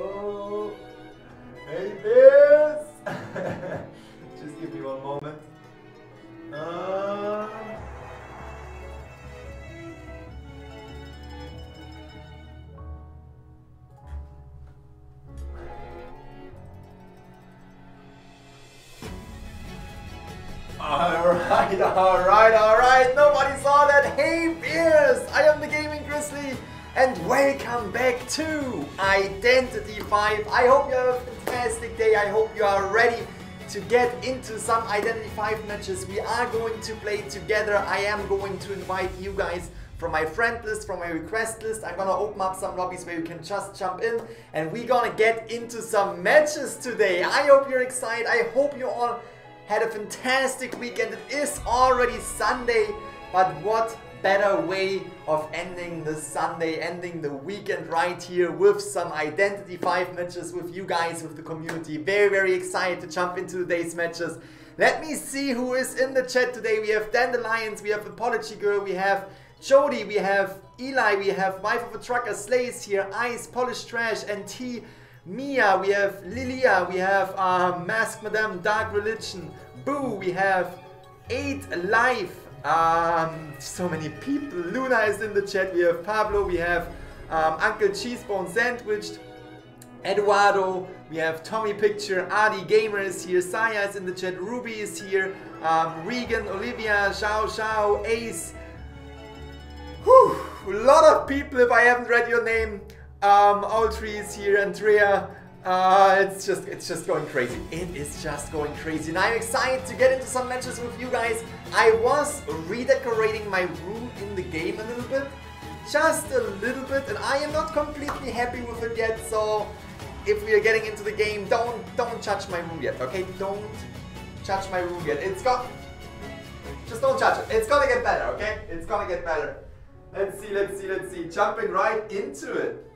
Oh, babies! Just give me one moment. Uh... Alright, alright, alright, nobody saw that! Hey Pierce, I am the Gaming Grizzly, and welcome back to 5. I hope you have a fantastic day. I hope you are ready to get into some Identity V matches. We are going to play together. I am going to invite you guys from my friend list, from my request list. I'm gonna open up some lobbies where you can just jump in and we're gonna get into some matches today. I hope you're excited. I hope you all had a fantastic weekend. It is already Sunday, but what better way of ending the Sunday, ending the weekend right here with some Identity V matches with you guys, with the community. Very, very excited to jump into today's matches. Let me see who is in the chat today. We have Dandelions, we have Apology Girl, we have Jody, we have Eli, we have Wife of a Trucker, Slays here, Ice, Polish Trash, and T. Mia, we have Lilia, we have um, Mask Madame, Dark Religion, Boo, we have 8 Life, um, so many people, Luna is in the chat, we have Pablo, we have um, Uncle Cheesebone Sandwiched, Eduardo, we have Tommy Picture, Adi Gamer is here, Saya is in the chat, Ruby is here, um, Regan, Olivia, Xiao Xiao, Ace, Whew, a lot of people if I haven't read your name. Um, Tree is here, Andrea. Uh, it's just, it's just going crazy. It is just going crazy, and I'm excited to get into some matches with you guys. I was redecorating my room in the game a little bit, just a little bit, and I am not completely happy with it yet. So, if we are getting into the game, don't, don't judge my room yet, okay? Don't judge my room yet. It's got, just don't judge it. It's gonna get better, okay? It's gonna get better. Let's see, let's see, let's see. Jumping right into it.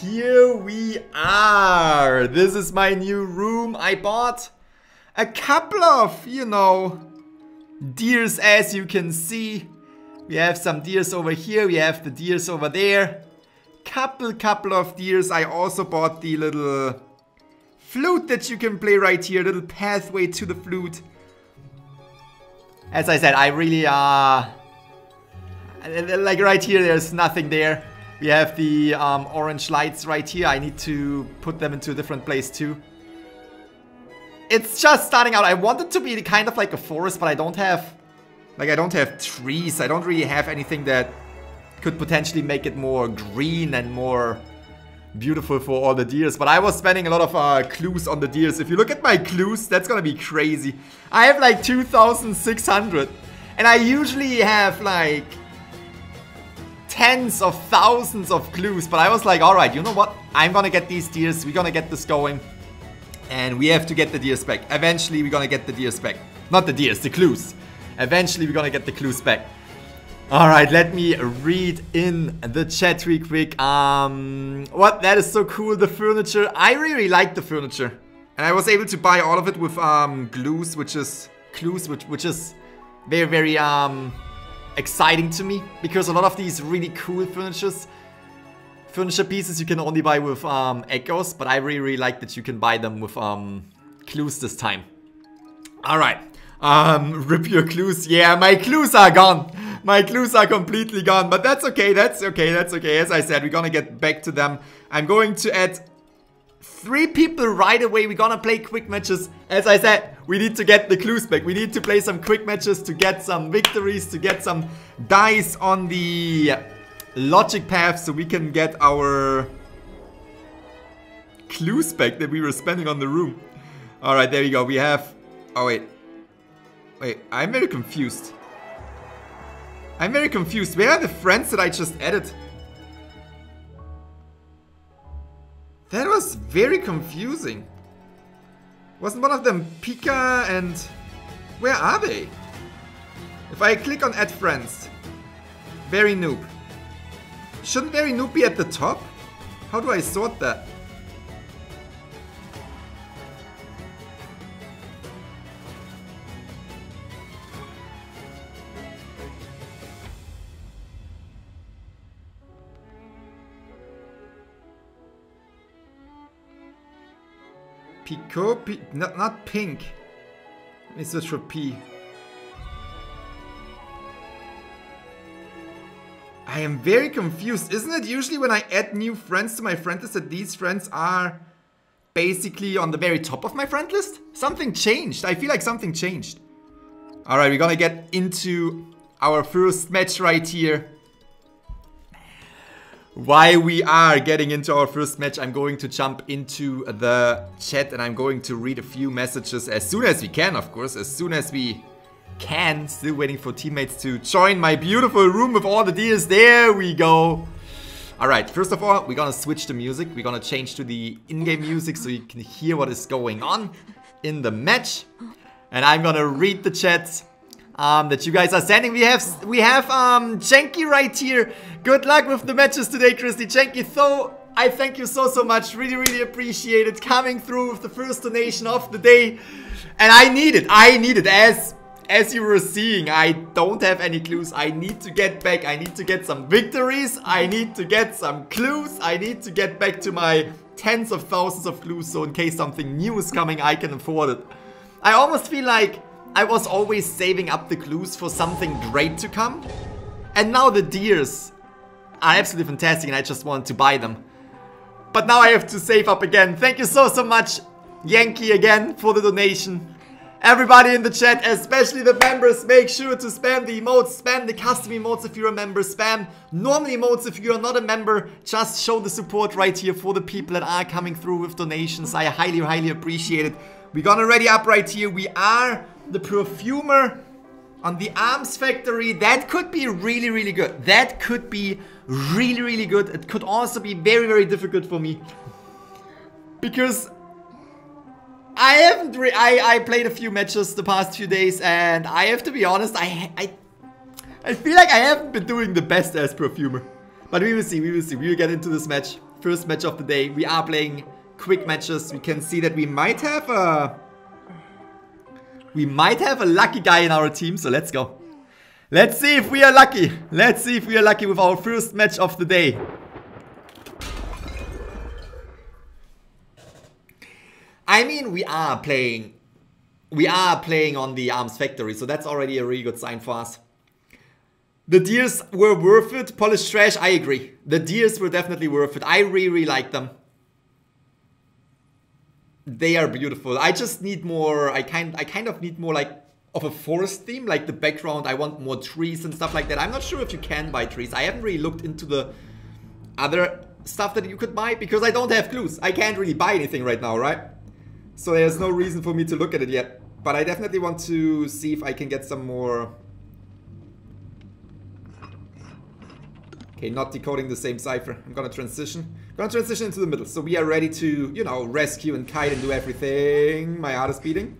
Here we are. This is my new room. I bought a couple of, you know, deers as you can see. We have some deers over here. We have the deers over there. Couple, couple of deers. I also bought the little flute that you can play right here. Little pathway to the flute. As I said, I really, uh... Like right here, there's nothing there. We have the um, orange lights right here. I need to put them into a different place too. It's just starting out. I want it to be kind of like a forest, but I don't have... Like, I don't have trees. I don't really have anything that could potentially make it more green and more beautiful for all the deals. But I was spending a lot of uh, clues on the deals. If you look at my clues, that's gonna be crazy. I have like 2,600. And I usually have like tens of thousands of clues. But I was like, alright, you know what? I'm gonna get these deals. We're gonna get this going. And we have to get the deals back. Eventually, we're gonna get the deals back. Not the deals, the clues. Eventually, we're gonna get the clues back. Alright, let me read in the chat real quick. Um, what? That is so cool, the furniture. I really like the furniture. And I was able to buy all of it with um, glues, which is... Clues, which, which is very, very um, exciting to me. Because a lot of these really cool furnitures, furniture pieces you can only buy with um, echoes. But I really, really like that you can buy them with um, clues this time. Alright. Um, rip your clues. Yeah, my clues are gone. My clues are completely gone, but that's okay, that's okay, that's okay. As I said, we're gonna get back to them. I'm going to add three people right away. We're gonna play quick matches. As I said, we need to get the clues back. We need to play some quick matches to get some victories, to get some dice on the logic path so we can get our clues back that we were spending on the room. Alright, there we go. We have... Oh, wait. Wait, I'm very confused. I'm very confused. Where are the friends that I just added? That was very confusing. Wasn't one of them Pika and... Where are they? If I click on add friends. Very noob. Shouldn't very noob be at the top? How do I sort that? Pico? P not, not pink. Me search for P. I am very confused. Isn't it usually when I add new friends to my friend list that these friends are basically on the very top of my friend list? Something changed. I feel like something changed. Alright, we're gonna get into our first match right here. While we are getting into our first match, I'm going to jump into the chat and I'm going to read a few messages as soon as we can, of course, as soon as we can. Still waiting for teammates to join my beautiful room with all the deals. There we go. Alright, first of all, we're gonna switch the music. We're gonna change to the in-game music so you can hear what is going on in the match. And I'm gonna read the chat um, that you guys are sending. We have we have um, Jenky right here. Good luck with the matches today, Christy. Jenky, so I thank you so, so much. Really, really appreciate it coming through with the first donation of the day. And I need it. I need it. As as you were seeing, I don't have any clues. I need to get back. I need to get some victories. I need to get some clues. I need to get back to my tens of thousands of clues. So in case something new is coming, I can afford it. I almost feel like I was always saving up the clues for something great to come. And now the deers are absolutely fantastic and I just want to buy them. But now I have to save up again. Thank you so, so much, Yankee, again, for the donation. Everybody in the chat, especially the members, make sure to spam the emotes, spam the custom emotes if you're a member, spam normal emotes if you're not a member. Just show the support right here for the people that are coming through with donations. I highly, highly appreciate it. We're gonna ready up right here. We are the perfumer on the arms factory. That could be really, really good. That could be really, really good. It could also be very, very difficult for me. Because I haven't I, I played a few matches the past few days and I have to be honest, I, I, I feel like I haven't been doing the best as perfumer. But we will see, we will see. We will get into this match. First match of the day. We are playing quick matches. We can see that we might have a... We might have a lucky guy in our team, so let's go. Let's see if we are lucky. Let's see if we are lucky with our first match of the day. I mean, we are playing... We are playing on the Arms Factory, so that's already a really good sign for us. The deers were worth it. Polish trash, I agree. The deers were definitely worth it. I really, really like them. They are beautiful. I just need more, I kind, I kind of need more like of a forest theme, like the background. I want more trees and stuff like that. I'm not sure if you can buy trees. I haven't really looked into the other stuff that you could buy because I don't have clues. I can't really buy anything right now, right? So there's no reason for me to look at it yet. But I definitely want to see if I can get some more... Okay, not decoding the same cipher. I'm gonna transition. I'm Gonna transition into the middle. So we are ready to, you know, rescue and kite and do everything. My heart is beating.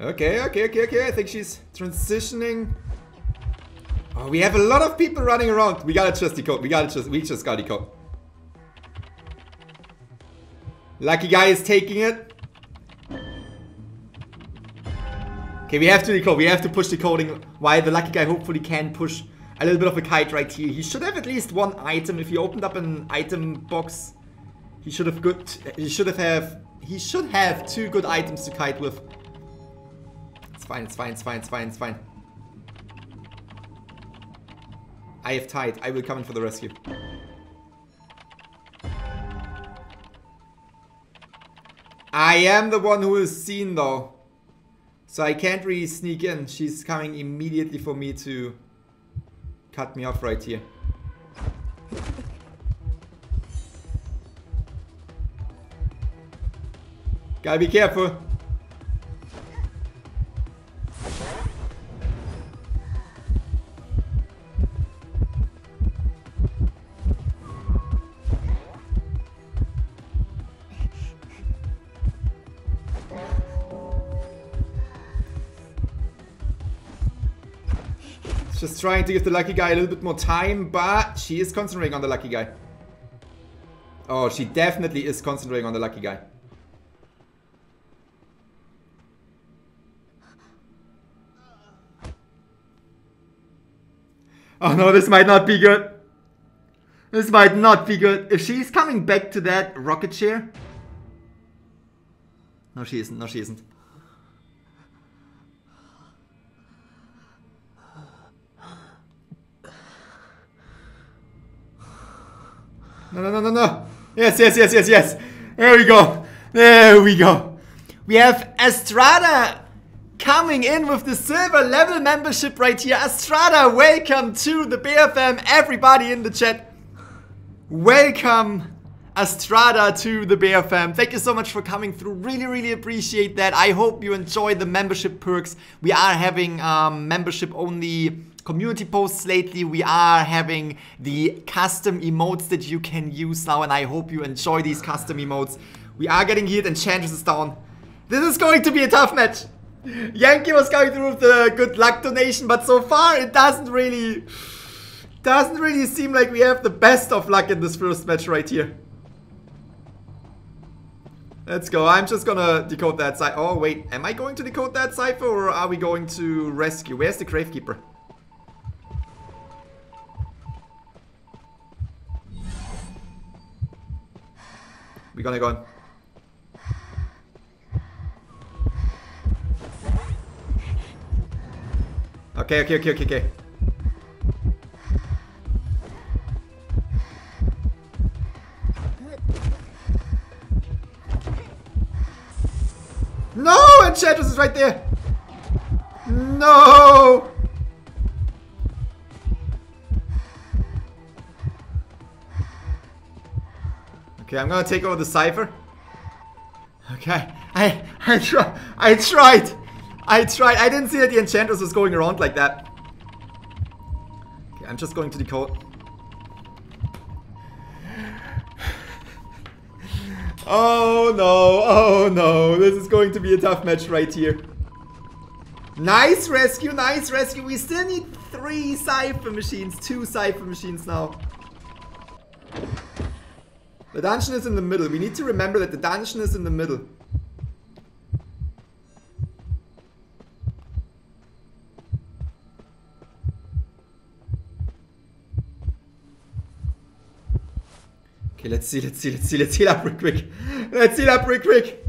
Okay, okay, okay, okay. I think she's transitioning. Oh, we have a lot of people running around. We gotta just decode. We gotta just, we just gotta decode. Lucky guy is taking it. Okay, we have to decode. We have to push decoding while the lucky guy hopefully can push a little bit of a kite right here. He should have at least one item. If he opened up an item box, he should have good. He should have have. He should have two good items to kite with. It's fine. It's fine. It's fine. It's fine. It's fine. I have tied. I will come in for the rescue. I am the one who is seen though. So I can't really sneak in. She's coming immediately for me to cut me off right here. Gotta be careful. Just trying to give the lucky guy a little bit more time, but she is concentrating on the lucky guy. Oh, she definitely is concentrating on the lucky guy. Oh no, this might not be good. This might not be good. If she's coming back to that rocket chair. No, she isn't. No, she isn't. No, no, no, no, no. Yes, yes, yes, yes, yes. There we go. There we go. We have Estrada coming in with the silver level membership right here. Estrada, welcome to the BFM. Everybody in the chat, welcome Estrada to the BFM. Thank you so much for coming through. Really, really appreciate that. I hope you enjoy the membership perks. We are having um, membership only community posts lately. We are having the custom emotes that you can use now, and I hope you enjoy these custom emotes. We are getting healed, and Chantress is down. This is going to be a tough match. Yankee was going through with the good luck donation, but so far it doesn't really doesn't really seem like we have the best of luck in this first match right here. Let's go. I'm just gonna decode that side. Oh, wait. Am I going to decode that cipher or are we going to rescue? Where's the Gravekeeper? We're gonna go on. Okay, okay, okay, okay, okay. No! Enchantress is right there! No! Okay, I'm gonna take over the cipher. Okay, I I try I tried. I tried. I didn't see that the Enchantress was going around like that. Okay, I'm just going to decode. Oh no, oh no. This is going to be a tough match right here. Nice rescue, nice rescue. We still need three Cypher machines, two Cypher machines now. The dungeon is in the middle. We need to remember that the dungeon is in the middle. Okay, let's see, let's see, let's see, let's heal up real quick. Let's heal up real quick.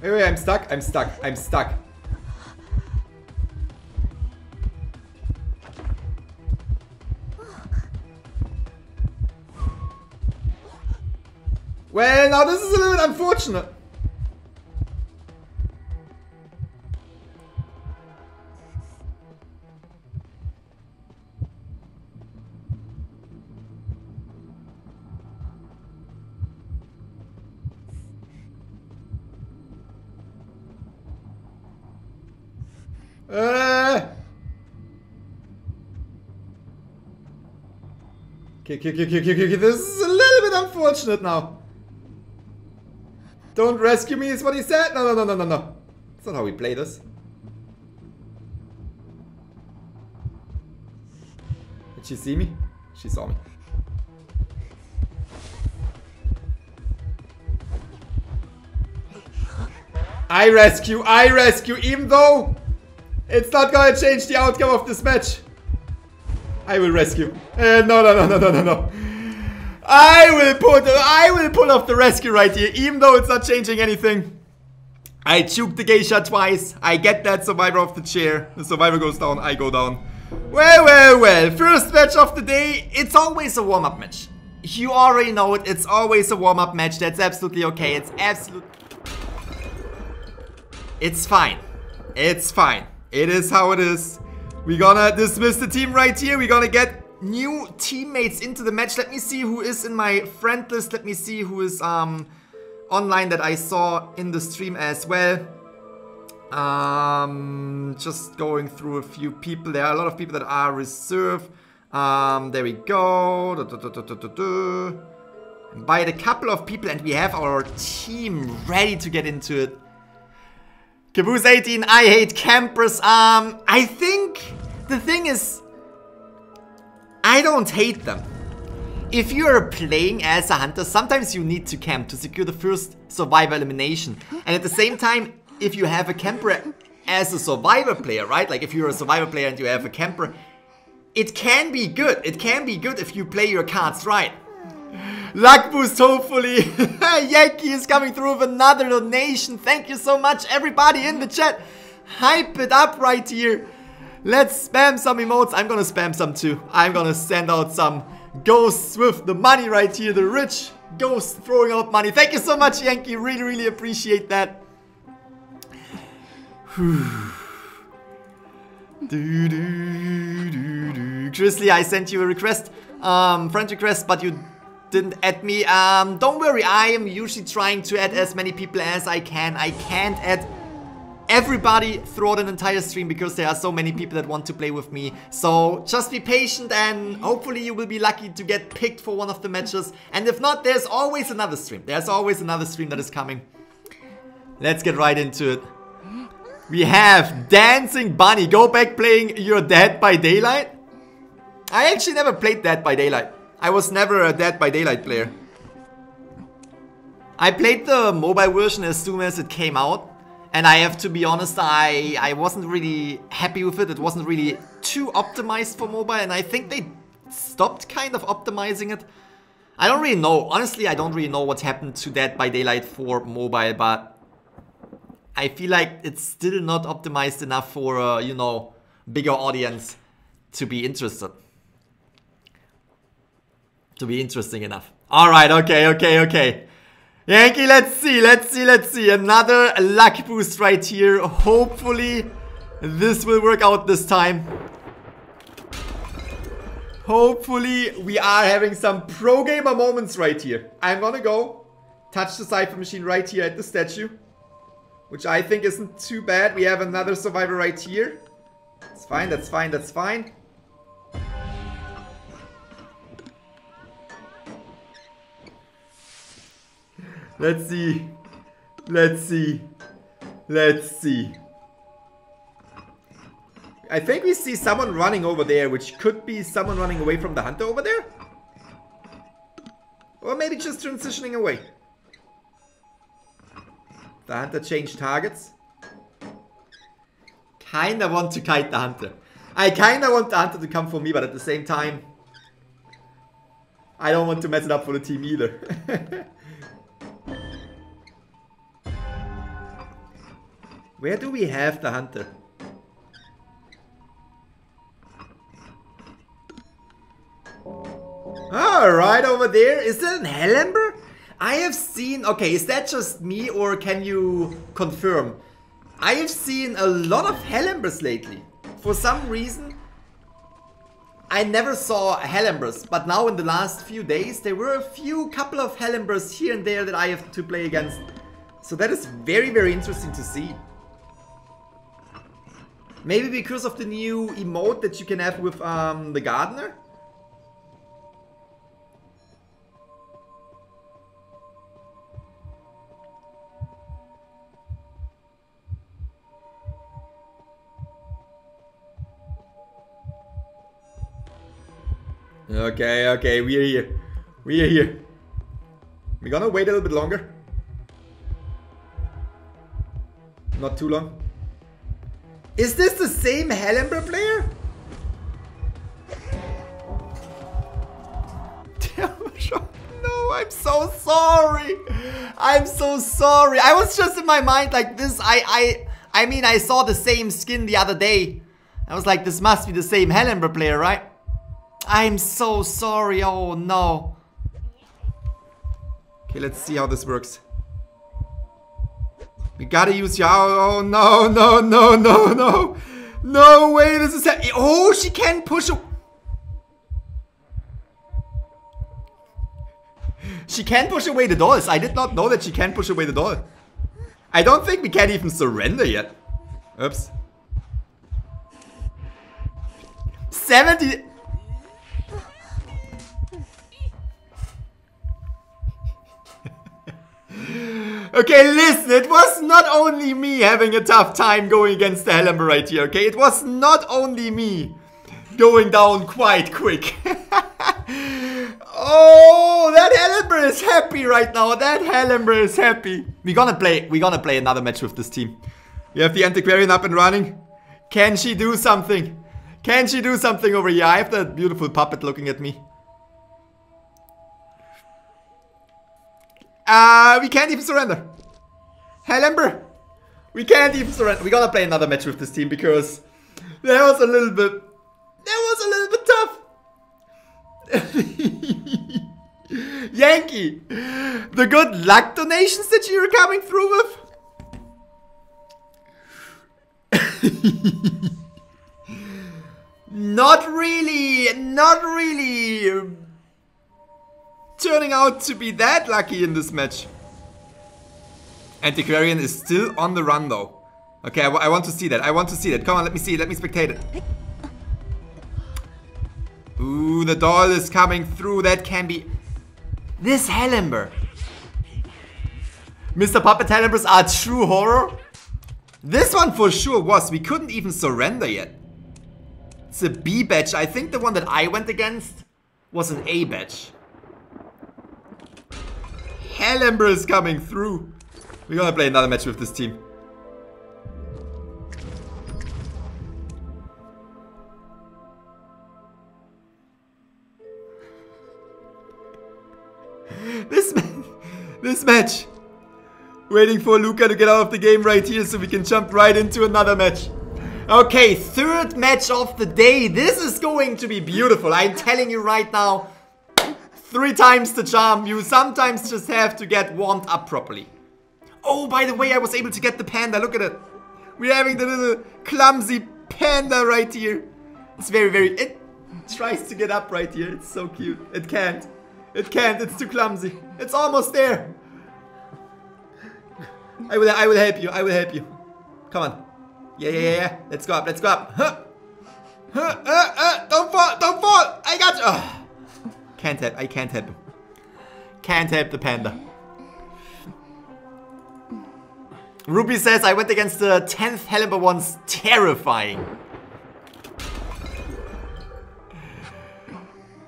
Wait, wait, I'm stuck, I'm stuck, I'm stuck. Well, now this is a little bit unfortunate. Uh. Okay, okay, okay, okay, okay, okay, this is a little bit unfortunate now. Don't rescue me is what he said. No, no, no, no, no, no. That's not how we play this. Did she see me? She saw me. I rescue, I rescue, even though it's not gonna change the outcome of this match. I will rescue. Uh, no, no, no, no, no, no, no. I will put, I will pull off the rescue right here, even though it's not changing anything. I juked the geisha twice. I get that survivor off the chair. The survivor goes down, I go down. Well, well, well. First match of the day. It's always a warm-up match. You already know it. It's always a warm-up match. That's absolutely okay. It's absolute. It's fine. It's fine. It is how it is. We're gonna dismiss the team right here. We're gonna get new teammates into the match. Let me see who is in my friend list. Let me see who is um, online that I saw in the stream as well. Um, just going through a few people. There are a lot of people that are reserved. Um, there we go. Invite a couple of people and we have our team ready to get into it. Caboose 18, I hate campers. Um, I think the thing is, I don't hate them. If you're playing as a hunter, sometimes you need to camp to secure the first survivor elimination. And at the same time, if you have a camper as a survivor player, right? Like if you're a survivor player and you have a camper, it can be good. It can be good if you play your cards right. Luck boost, hopefully. Yankee is coming through with another donation. Thank you so much, everybody in the chat. Hype it up right here. Let's spam some emotes. I'm gonna spam some too. I'm gonna send out some ghosts with the money right here. The rich ghost throwing out money. Thank you so much, Yankee. Really, really appreciate that. do, do, do, do. Grizzly, I sent you a request, um, friend request, but you didn't add me. Um, don't worry, I am usually trying to add as many people as I can. I can't add everybody throughout an entire stream because there are so many people that want to play with me. So just be patient and hopefully you will be lucky to get picked for one of the matches. And if not, there's always another stream. There's always another stream that is coming. Let's get right into it. We have Dancing Bunny. Go back playing Your Dead by Daylight. I actually never played Dead by Daylight. I was never a Dead by Daylight player. I played the mobile version as soon as it came out. And I have to be honest, I, I wasn't really happy with it. It wasn't really too optimized for mobile. And I think they stopped kind of optimizing it. I don't really know. Honestly, I don't really know what happened to Dead by Daylight for mobile. But I feel like it's still not optimized enough for a, you know, bigger audience to be interested. To be interesting enough. Alright, okay, okay, okay. Yankee, let's see, let's see, let's see. Another luck boost right here. Hopefully, this will work out this time. Hopefully, we are having some pro gamer moments right here. I'm gonna go touch the Cypher machine right here at the statue. Which I think isn't too bad. We have another survivor right here. It's fine, that's fine, that's fine. Let's see. Let's see. Let's see. I think we see someone running over there, which could be someone running away from the hunter over there. Or maybe just transitioning away. The hunter changed targets. Kinda want to kite the hunter. I kinda want the hunter to come for me, but at the same time... I don't want to mess it up for the team either. Where do we have the hunter? Ah, right over there. Is that an Hell Ember? I have seen... Okay, is that just me or can you confirm? I have seen a lot of Hell Embers lately. For some reason, I never saw Hell Embers, but now in the last few days, there were a few couple of Hell Embers here and there that I have to play against. So that is very, very interesting to see. Maybe because of the new emote that you can have with um, the gardener? Okay, okay, we are here. We are here. We're gonna wait a little bit longer. Not too long. Is this the same Hell Ember player? no, I'm so sorry. I'm so sorry. I was just in my mind like this. I, I, I mean, I saw the same skin the other day. I was like, this must be the same Hellember player, right? I'm so sorry. Oh, no. Okay, let's see how this works. We gotta use Yao. Oh, no, no, no, no, no. No way, this is... Oh, she can push... She can push away the dolls. I did not know that she can push away the doll. I don't think we can even surrender yet. Oops. 70... Okay, listen, it was not only me having a tough time going against the Hell Ember right here, okay? It was not only me going down quite quick. oh, that Hell Ember is happy right now. That Hell Ember is happy. We're gonna play, we're gonna play another match with this team. We have the Antiquarian up and running. Can she do something? Can she do something over here? I have that beautiful puppet looking at me. Uh, we can't even surrender. Hell Ember, we can't even surrender. We're gonna play another match with this team because that was a little bit, that was a little bit tough. Yankee, the good luck donations that you're coming through with. not really, not really turning out to be that lucky in this match. Antiquarian is still on the run though. Okay, I, want to see that. I want to see that. Come on, let me see. Let me spectate it. Ooh, the doll is coming through. That can be... This Hell Ember. Mr. Puppet Hell Embers are true horror. This one for sure was. We couldn't even surrender yet. It's a B badge. I think the one that I went against was an A badge. Hell Ember is coming through. We're gonna play another match with this team. this, match. this match. Waiting for Luca to get out of the game right here so we can jump right into another match. Okay, third match of the day. This is going to be beautiful. I'm telling you right now. Three times the charm. You sometimes just have to get warmed up properly. Oh, by the way, I was able to get the panda. Look at it. We're having the little clumsy panda right here. It's very, very... It tries to get up right here. It's so cute. It can't. It can't. It's too clumsy. It's almost there. I will, I will help you. I will help you. Come on. Yeah, yeah, yeah, yeah. Let's go up. Let's go up. Huh. Uh, uh, don't fall. Don't fall. I got you. Oh. Can't help. I can't help him. Can't help the panda. Ruby says, I went against the 10th Hell Ember once. Terrifying.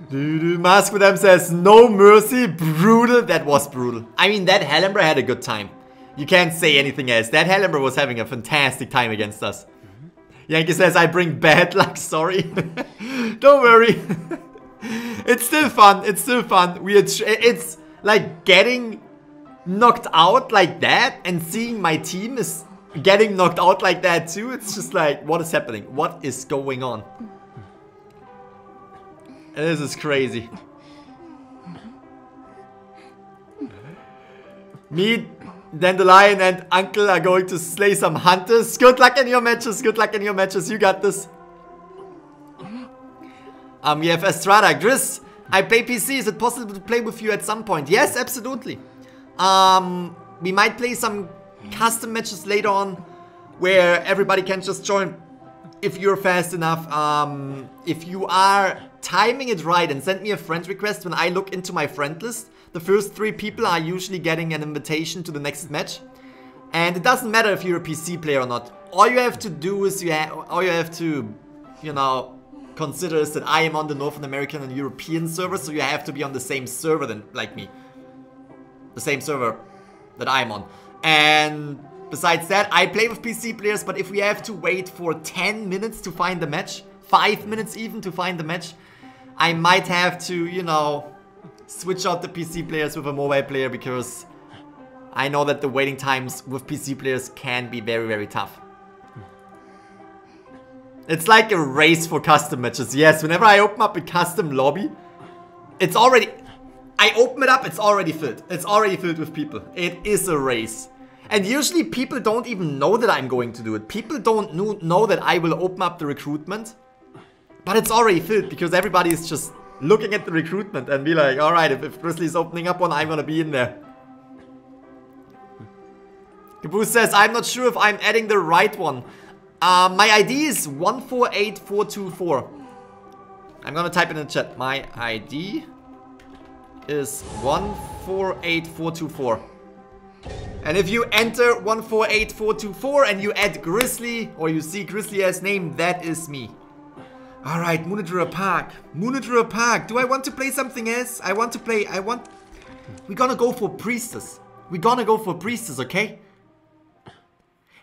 Mask for them says, no mercy, brutal. That was brutal. I mean, that Hell Ember had a good time. You can't say anything else. That Hell Ember was having a fantastic time against us. Mm-hmm. Yankee says, I bring bad luck, sorry. Don't worry. it's still fun. It's still fun. We it's like getting knocked out like that and seeing my team is getting knocked out like that too. It's just like, what is happening? What is going on? This is crazy. Me, Dandelion and Uncle are going to slay some hunters. Good luck in your matches. Good luck in your matches. You got this. Um, we have Estrada. Gris, I play PC. Is it possible to play with you at some point? Yes, absolutely. Um, we might play some custom matches later on where everybody can just join if you're fast enough. Um, if you are timing it right and send me a friend request when I look into my friend list, the first three people are usually getting an invitation to the next match. And it doesn't matter if you're a PC player or not. All you have to do is you all you have to, you know, consider is that I am on the North American and European server, so you have to be on the same server than like me the same server that I'm on. And besides that, I play with PC players, but if we have to wait for 10 minutes to find the match, 5 minutes even to find the match, I might have to, you know, switch out the PC players with a mobile player because I know that the waiting times with PC players can be very, very tough. It's like a race for custom matches. Yes, whenever I open up a custom lobby, it's already... I open it up, it's already filled. It's already filled with people. It is a race. And usually people don't even know that I'm going to do it. People don't know that I will open up the recruitment. But it's already filled because everybody is just looking at the recruitment and be like, alright, if, if Grizzly's opening up one, I'm gonna be in there. Caboose says, I'm not sure if I'm adding the right one. Uh, my ID is 148424. I'm gonna type in the chat. My ID is 148424. And if you enter 148424 and you add Grizzly, or you see Grizzly as name, that is me. Alright, Munadura Park. Munadura Park. Do I want to play something else? I want to play, I want... We're gonna go for Priestess. We're gonna go for Priestess, okay?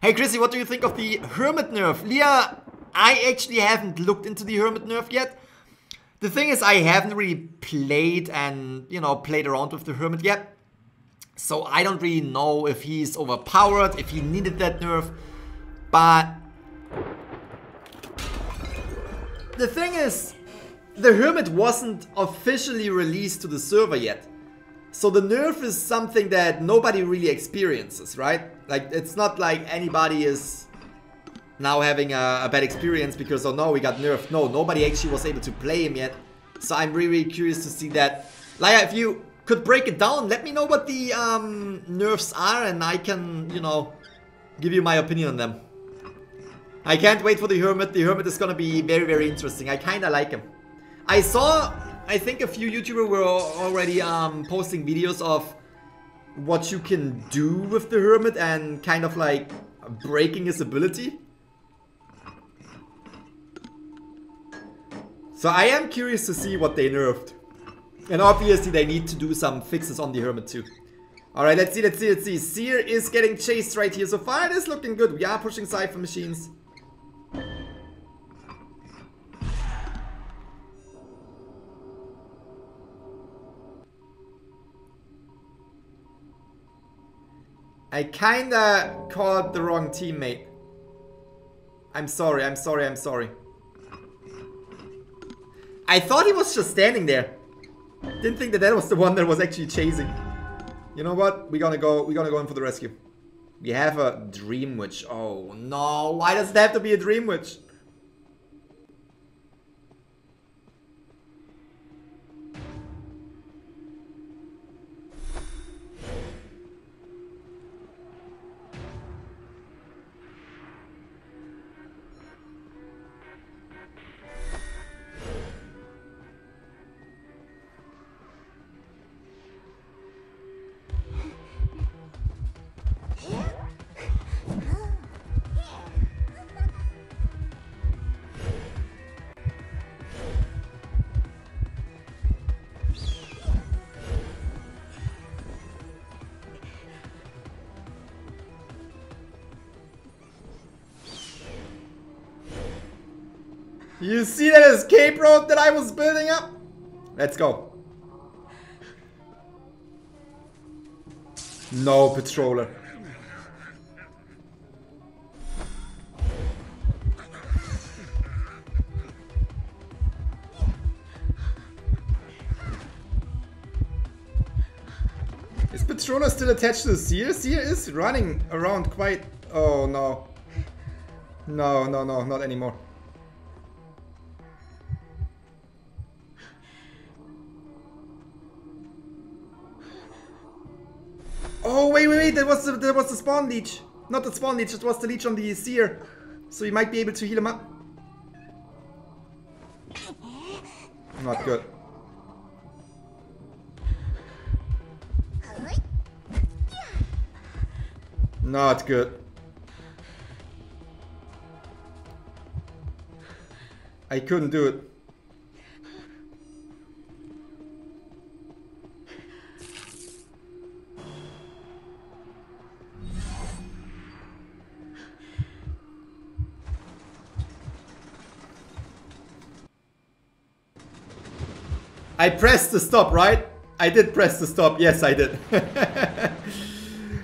Hey Chrissy, what do you think of the Hermit nerf? Leah, I actually haven't looked into the Hermit nerf yet. The thing is, I haven't really played and, you know, played around with the Hermit yet. So I don't really know if he's overpowered, if he needed that nerf. But the thing is, the Hermit wasn't officially released to the server yet. So the nerf is something that nobody really experiences, right? Like, it's not like anybody is now having a, a, bad experience because, oh no, we got nerfed. No, nobody actually was able to play him yet. So I'm really, really curious to see that. Laya, if you could break it down, let me know what the um, nerfs are and I can, you know, give you my opinion on them. I can't wait for the Hermit. The Hermit is gonna be very, very interesting. I kinda like him. I saw, I think a few YouTubers were already um, posting videos of what you can do with the Hermit and kind of like breaking his ability. So I am curious to see what they nerfed. And obviously they need to do some fixes on the Hermit too. Alright, let's see, let's see, let's see. Seer is getting chased right here. So far it is looking good. We are pushing cipher machines. I kinda called the wrong teammate. I'm sorry, I'm sorry, I'm sorry. I thought he was just standing there. Didn't think that that was the one that was actually chasing. You know what? We're gonna go, we're gonna go in for the rescue. We have a Dream Witch. Oh no, why does it have to be a Dream Witch? You see that escape road that I was building up? Let's go. No patroller. Is patroller still attached to the Seer? Seer is running around quite... Oh no. No, no, no, not anymore. Oh, wait, wait, wait, that was the, that was the spawn leech. Not the spawn leech, it was the leech on the seer. So you might be able to heal him up. Not good. Not good. I couldn't do it. I pressed the stop, right? I did press the stop. Yes, I did.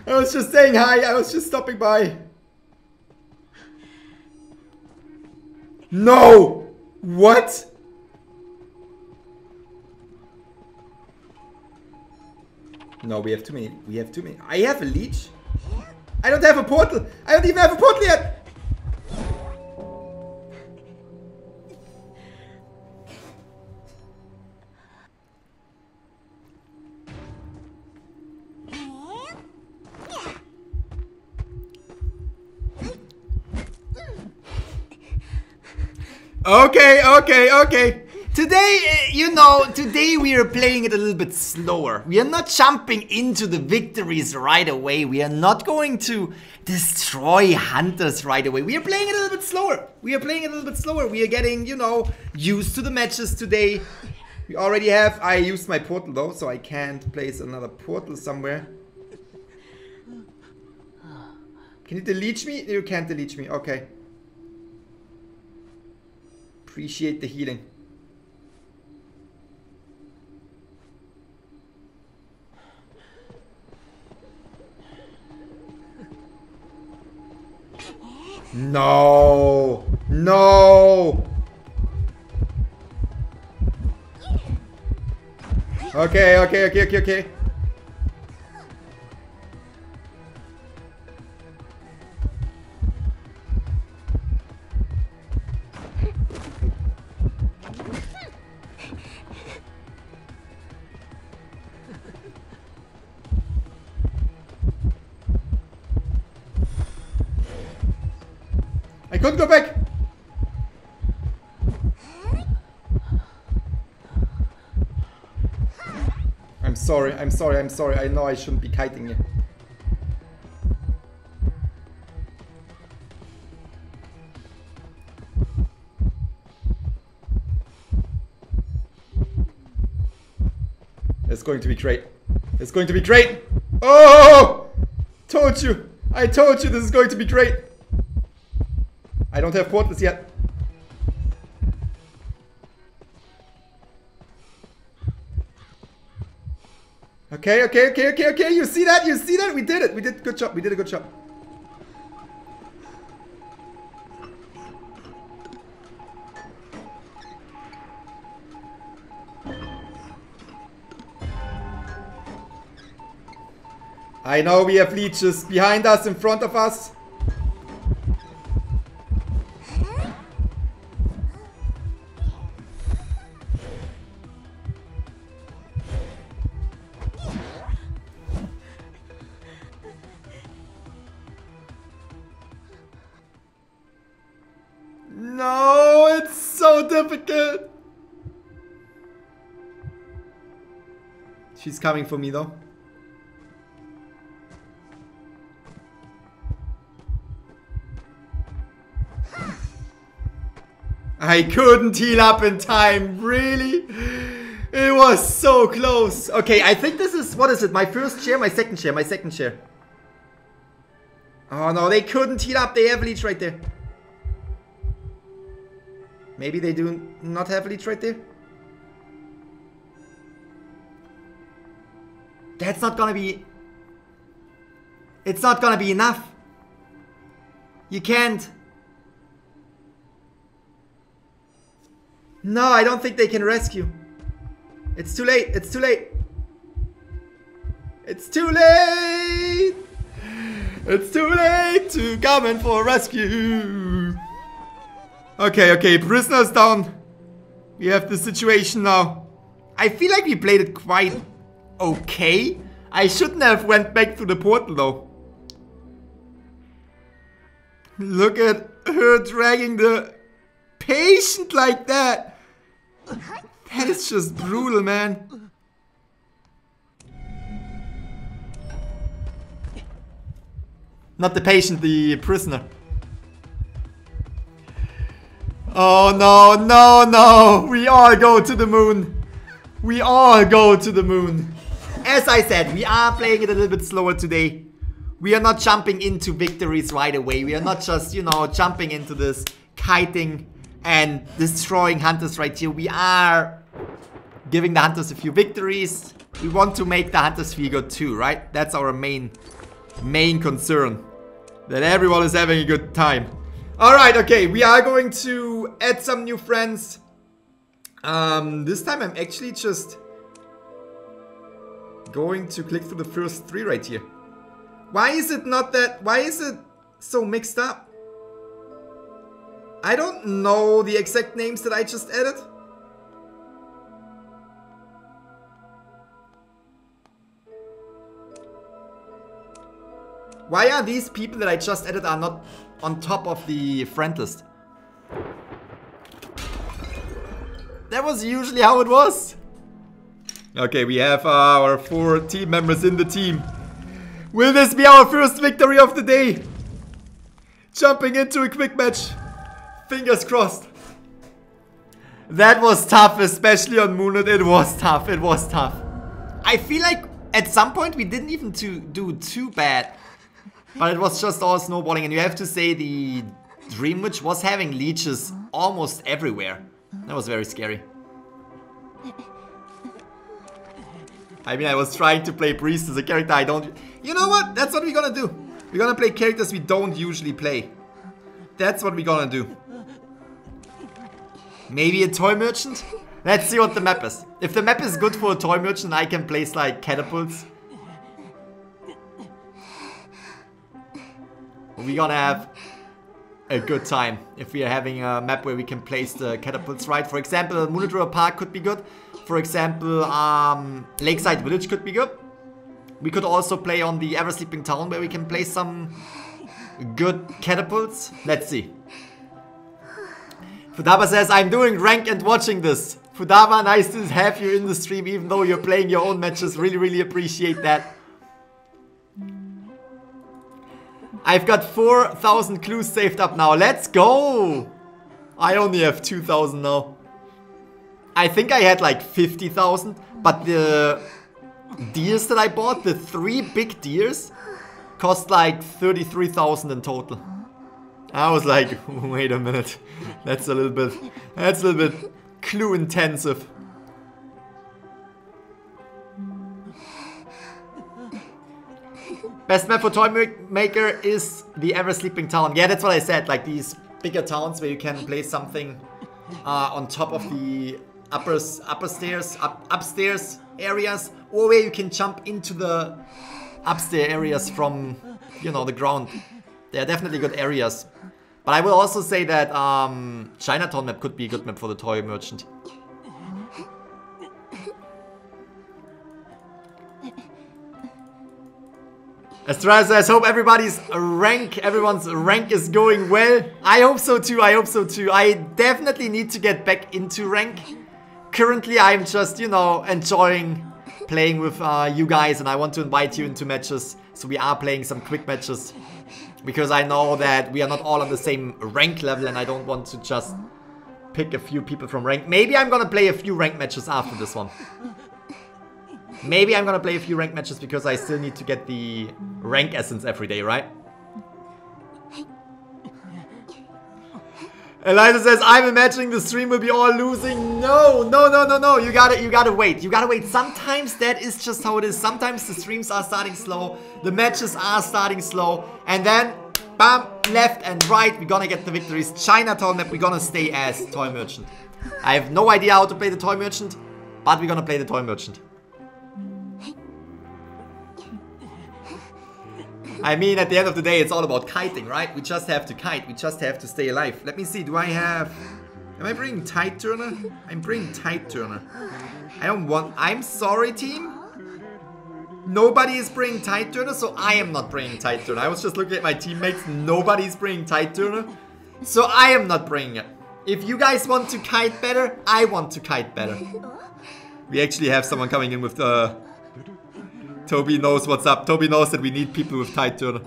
I was just saying hi. I was just stopping by. No! What? No, we have too many. We have too many. I have a leech. I don't have a portal. I don't even have a portal yet. Okay, okay, okay. Today, uh, you know, today we are playing it a little bit slower. We are not jumping into the victories right away. We are not going to destroy hunters right away. We are playing it a little bit slower. We are playing it a little bit slower. We are getting, you know, used to the matches today. We already have, I used my portal though, so I can't place another portal somewhere. Can you delete me? You can't delete me. Okay. Appreciate the healing. No! No! Okay, okay, okay, okay, okay. I couldn't go back! I'm sorry, I'm sorry, I'm sorry. I know I shouldn't be kiting you. It's going to be great. It's going to be great! Oh! Told you! I told you this is going to be great! I don't have portals yet. Okay, okay, okay, okay, okay. You see that? You see that? We did it. We did good job. We did a good job. I know we have leeches behind us, in front of us. No, it's so difficult. She's coming for me though. I couldn't heal up in time, really? It was so close. Okay, I think this is, what is it, my first share, my second share, my second share. Oh no, they couldn't heal up, they have leech right there. Maybe they do not have leech right there? That's not gonna be... It's not gonna be enough. You can't... No, I don't think they can rescue. It's too late. It's too late. It's too late. It's too late to come in for rescue. Okay, okay. Prisoner's down. We have the situation now. I feel like we played it quite okay. I shouldn't have went back to the portal though. Look at her dragging the patient like that. That is just brutal, man. Not the patient, the prisoner. Oh no, no, no! We all go to the moon! We all go to the moon! As I said, we are playing it a little bit slower today. We are not jumping into victories right away. We are not just, you know, jumping into this kiting and destroying hunters right here. We are giving the hunters a few victories. We want to make the hunters feel good too, right? That's our main, main concern. That everyone is having a good time. Alright, okay, we are going to add some new friends. Um, this time I'm actually just going to click through the first three right here. Why is it not that, why is it so mixed up? I don't know the exact names that I just added. Why are these people that I just added are not on top of the friend list? That was usually how it was. Okay, we have uh, our four team members in the team. Will this be our first victory of the day? Jumping into a quick match. Fingers crossed. That was tough, especially on Moonlit. It was tough. It was tough. I feel like at some point we didn't even to do too bad. But it was just all snowballing, and you have to say the Dream Witch was having leeches almost everywhere. That was very scary. I mean, I was trying to play Priest as a character I don't... You know what? That's what we're gonna do. We're gonna play characters we don't usually play. That's what we're gonna do. Maybe a toy merchant? Let's see what the map is. If the map is good for a toy merchant, I can place like catapults. We're gonna have a good time if we are having a map where we can place the catapults right. For example, Munadura Park could be good. For example, um, Lakeside Village could be good. We could also play on the Ever Sleeping Town where we can place some good catapults. Let's see. Fudaba says, I'm doing rank and watching this. Fudaba, nice to have you in the stream even though you're playing your own matches. Really, really appreciate that. I've got 4,000 clues saved up now. Let's go! I only have 2,000 now. I think I had like 50,000, but the deers that I bought, the three big deers, cost like 33,000 in total. I was like, wait a minute, that's a little bit, that's a little bit clue intensive. Best map for Toy Maker is the Ever Sleeping Town. Yeah, that's what I said, like these bigger towns where you can place something uh, on top of the upper, upper stairs, up, upstairs areas, or where you can jump into the upstairs areas from, you know, the ground. They are definitely good areas. But I will also say that um, Chinatown map could be a good map for the toy merchant. Estrada says, hope everybody's rank, everyone's rank is going well. I hope so too, I hope so too. I definitely need to get back into rank. Currently, I'm just, you know, enjoying playing with uh, you guys and I want to invite you into matches. So we are playing some quick matches because I know that we are not all on the same rank level and I don't want to just pick a few people from rank. Maybe I'm gonna play a few rank matches after this one. Maybe I'm gonna play a few rank matches because I still need to get the rank essence every day, right? Eliza says, I'm imagining the stream will be all losing. No, no, no, no, no. You gotta, you gotta wait. You gotta wait. Sometimes that is just how it is. Sometimes the streams are starting slow. The matches are starting slow. And then, bam, left and right, we're gonna get the victories. Chinatown map, we're gonna stay as Toy Merchant. I have no idea how to play the Toy Merchant, but we're gonna play the Toy Merchant. I mean, at the end of the day, it's all about kiting, right? We just have to kite. We just have to stay alive. Let me see. Do I have... Am I bringing Tide Turner? I'm bringing Tide Turner. I don't want... I'm sorry, team. Nobody is bringing Tide Turner, so I am not bringing Tide Turner. I was just looking at my teammates. Nobody's bringing Tide Turner. So I am not bringing it. If you guys want to kite better, I want to kite better. We actually have someone coming in with the Toby knows what's up. Toby knows that we need people with tight turn.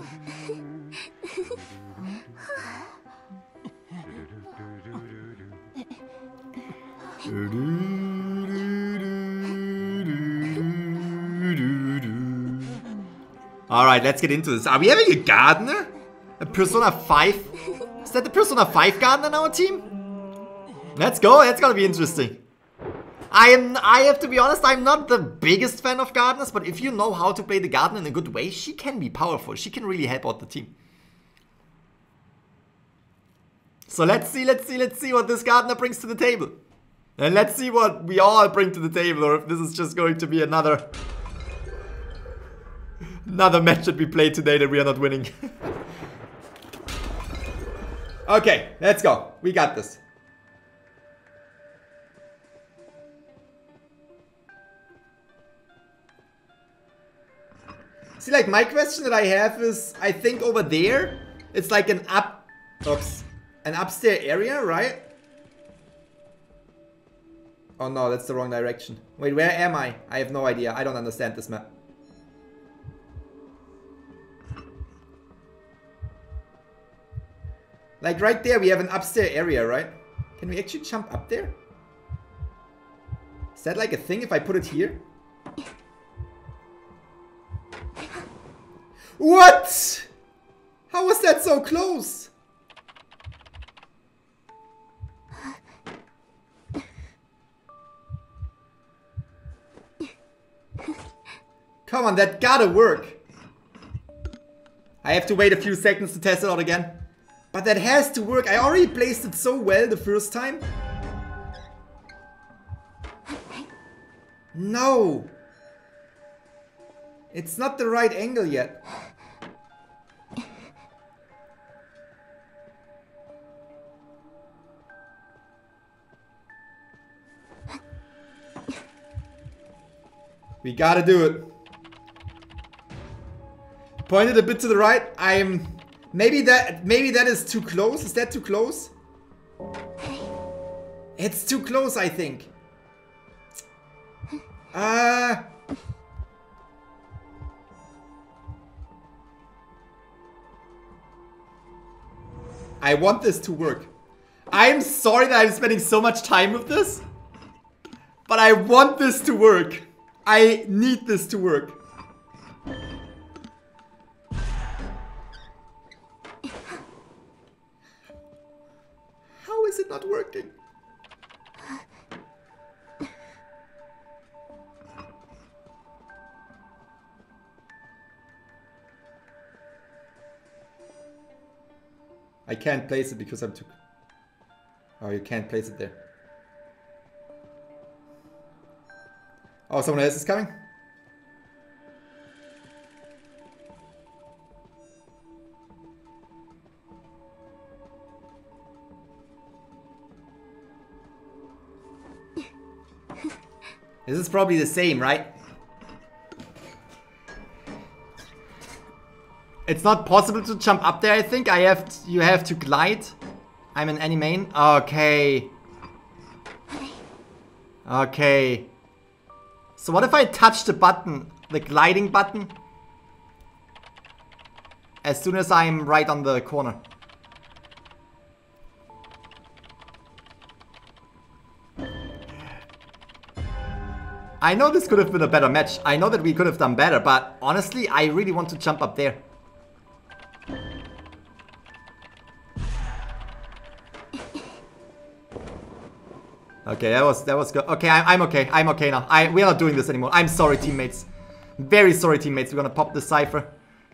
Alright, let's get into this. Are we having a gardener? A Persona 5? Is that the Persona 5 gardener on our team? Let's go, that's gonna be interesting. I am. I have to be honest. I'm not the biggest fan of gardeners, but if you know how to play the gardener in a good way, she can be powerful. She can really help out the team. So let's see, let's see, let's see what this gardener brings to the table. And let's see what we all bring to the table, or if this is just going to be another... Another match that we play today that we are not winning. okay, let's go. We got this. See, like, my question that I have is, I think over there, it's like an up... Oops. An upstairs area, right? Oh no, that's the wrong direction. Wait, where am I? I have no idea. I don't understand this map. Like right there, we have an upstairs area, right? Can we actually jump up there? Is that like a thing if I put it here? What? How was that so close? Come on, that gotta work. I have to wait a few seconds to test it out again. But that has to work. I already placed it so well the first time. No! It's not the right angle yet. We gotta do it. Pointed a bit to the right. I'm maybe that maybe that is too close. Is that too close? It's too close, I think. Uh I want this to work. I'm sorry that I'm spending so much time with this. But I want this to work. I need this to work. Can't place it because I'm too... Oh, you can't place it there. Oh, someone else is coming? This is probably the same, right? It's not possible to jump up there, I think. I have to, you have to glide. I'm an animane. Okay. Okay. So what if I touch the button, the gliding button, as soon as I'm right on the corner? I know this could have been a better match. I know that we could have done better, but honestly, I really want to jump up there. Okay, that was that was good. Okay, I, I'm okay. I'm okay now. I we're not doing this anymore. I'm sorry, teammates. Very sorry, teammates. We're gonna pop the cipher.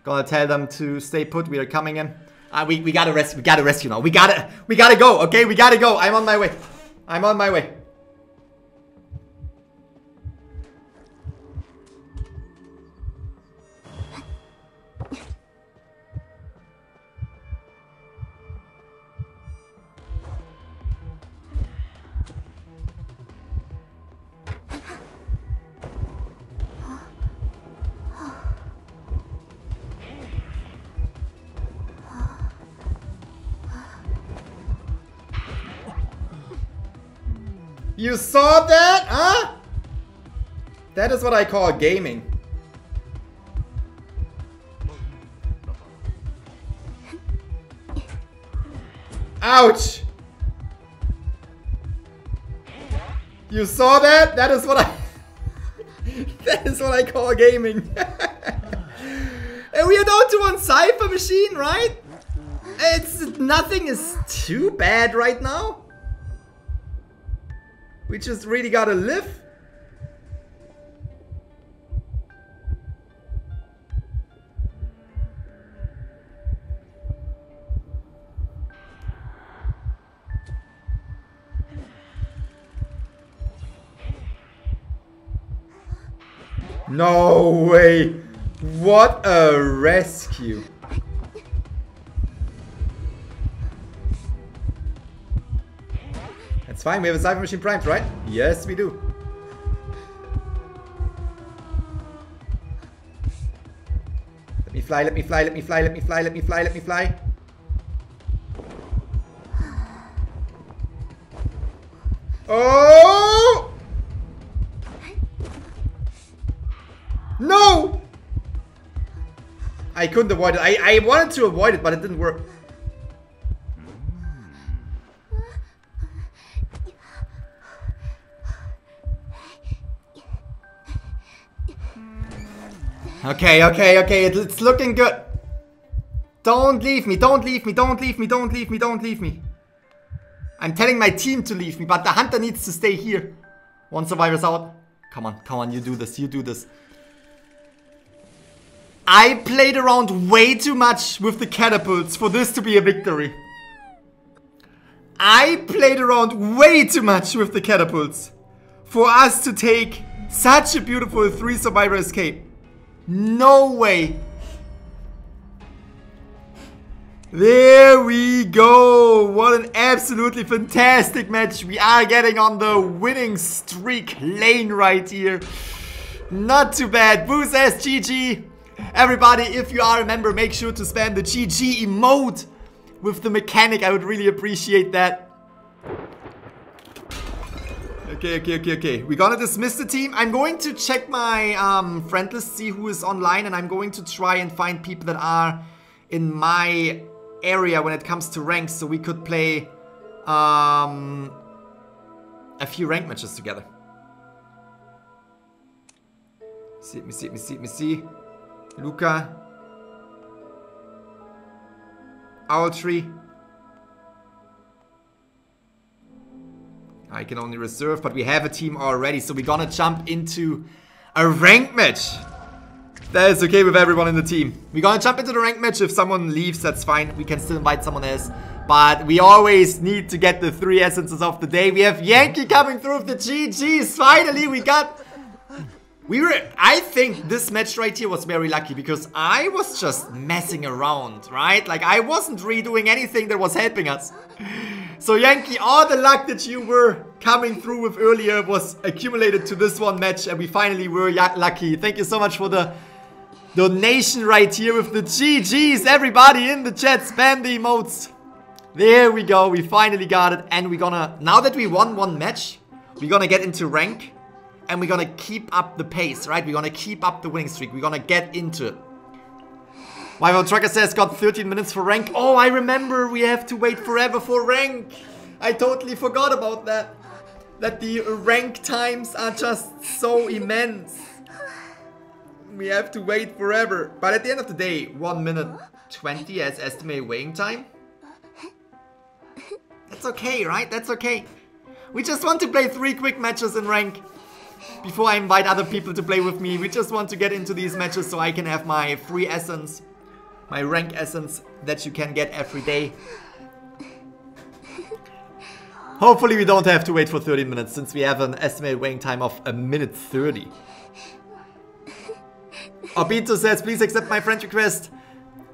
Gonna tell them to stay put. We are coming in. Uh, we we gotta rest. We gotta rescue now. We gotta we gotta go. Okay, we gotta go. I'm on my way. I'm on my way. You saw that, huh? That is what I call gaming. Ouch! You saw that? That is what I... that is what I call gaming. and we are down to one cipher machine, right? It's... nothing is too bad right now. We just really gotta live. No way! What a rescue! It's fine, we have a Cipher Machine primed, right? Yes, we do. Let me fly, let me fly, let me fly, let me fly, let me fly, let me fly. Oh! No! I couldn't avoid it. I, I wanted to avoid it, but it didn't work. Okay, okay, okay, it's looking good. Don't leave me, don't leave me, don't leave me, don't leave me, don't leave me. I'm telling my team to leave me, but the hunter needs to stay here. One survivor's out. Come on, come on, you do this, you do this. I played around way too much with the catapults for this to be a victory. I played around way too much with the catapults for us to take such a beautiful three survivor escape. No way. There we go. What an absolutely fantastic match. We are getting on the winning streak lane right here. Not too bad. Boo says GG. Everybody, if you are a member, make sure to spam the GG emote with the mechanic. I would really appreciate that. Okay, okay, okay, okay. We're gonna dismiss the team. I'm going to check my um, friend list, see who is online, and I'm going to try and find people that are in my area when it comes to ranks, so we could play um, a few rank matches together. See, me see, me see, me see. Luca. Tree. I can only reserve, but we have a team already, so we're gonna jump into a rank match. That is okay with everyone in the team. We're gonna jump into the rank match. If someone leaves, that's fine. We can still invite someone else. But we always need to get the three essences of the day. We have Yankee coming through with the GGs. Finally, we got we were, I think this match right here was very lucky because I was just messing around, right? Like I wasn't redoing anything that was helping us. So Yankee, all the luck that you were coming through with earlier was accumulated to this one match and we finally were lucky. Thank you so much for the donation right here with the GGs. Everybody in the chat, spam the emotes. There we go, we finally got it and we're gonna, now that we won one match, we're gonna get into rank and we're gonna keep up the pace, right? We're gonna keep up the winning streak. We're gonna get into it. Wyvern Trucker says got 13 minutes for rank. Oh, I remember we have to wait forever for rank. I totally forgot about that. That the rank times are just so immense. We have to wait forever. But at the end of the day, 1 minute 20 as estimated weighing time. That's okay, right? That's okay. We just want to play 3 quick matches in rank before I invite other people to play with me. We just want to get into these matches so I can have my free essence, my rank essence that you can get every day. Hopefully we don't have to wait for 30 minutes since we have an estimated waiting time of a minute 30. Obito says, please accept my friend request.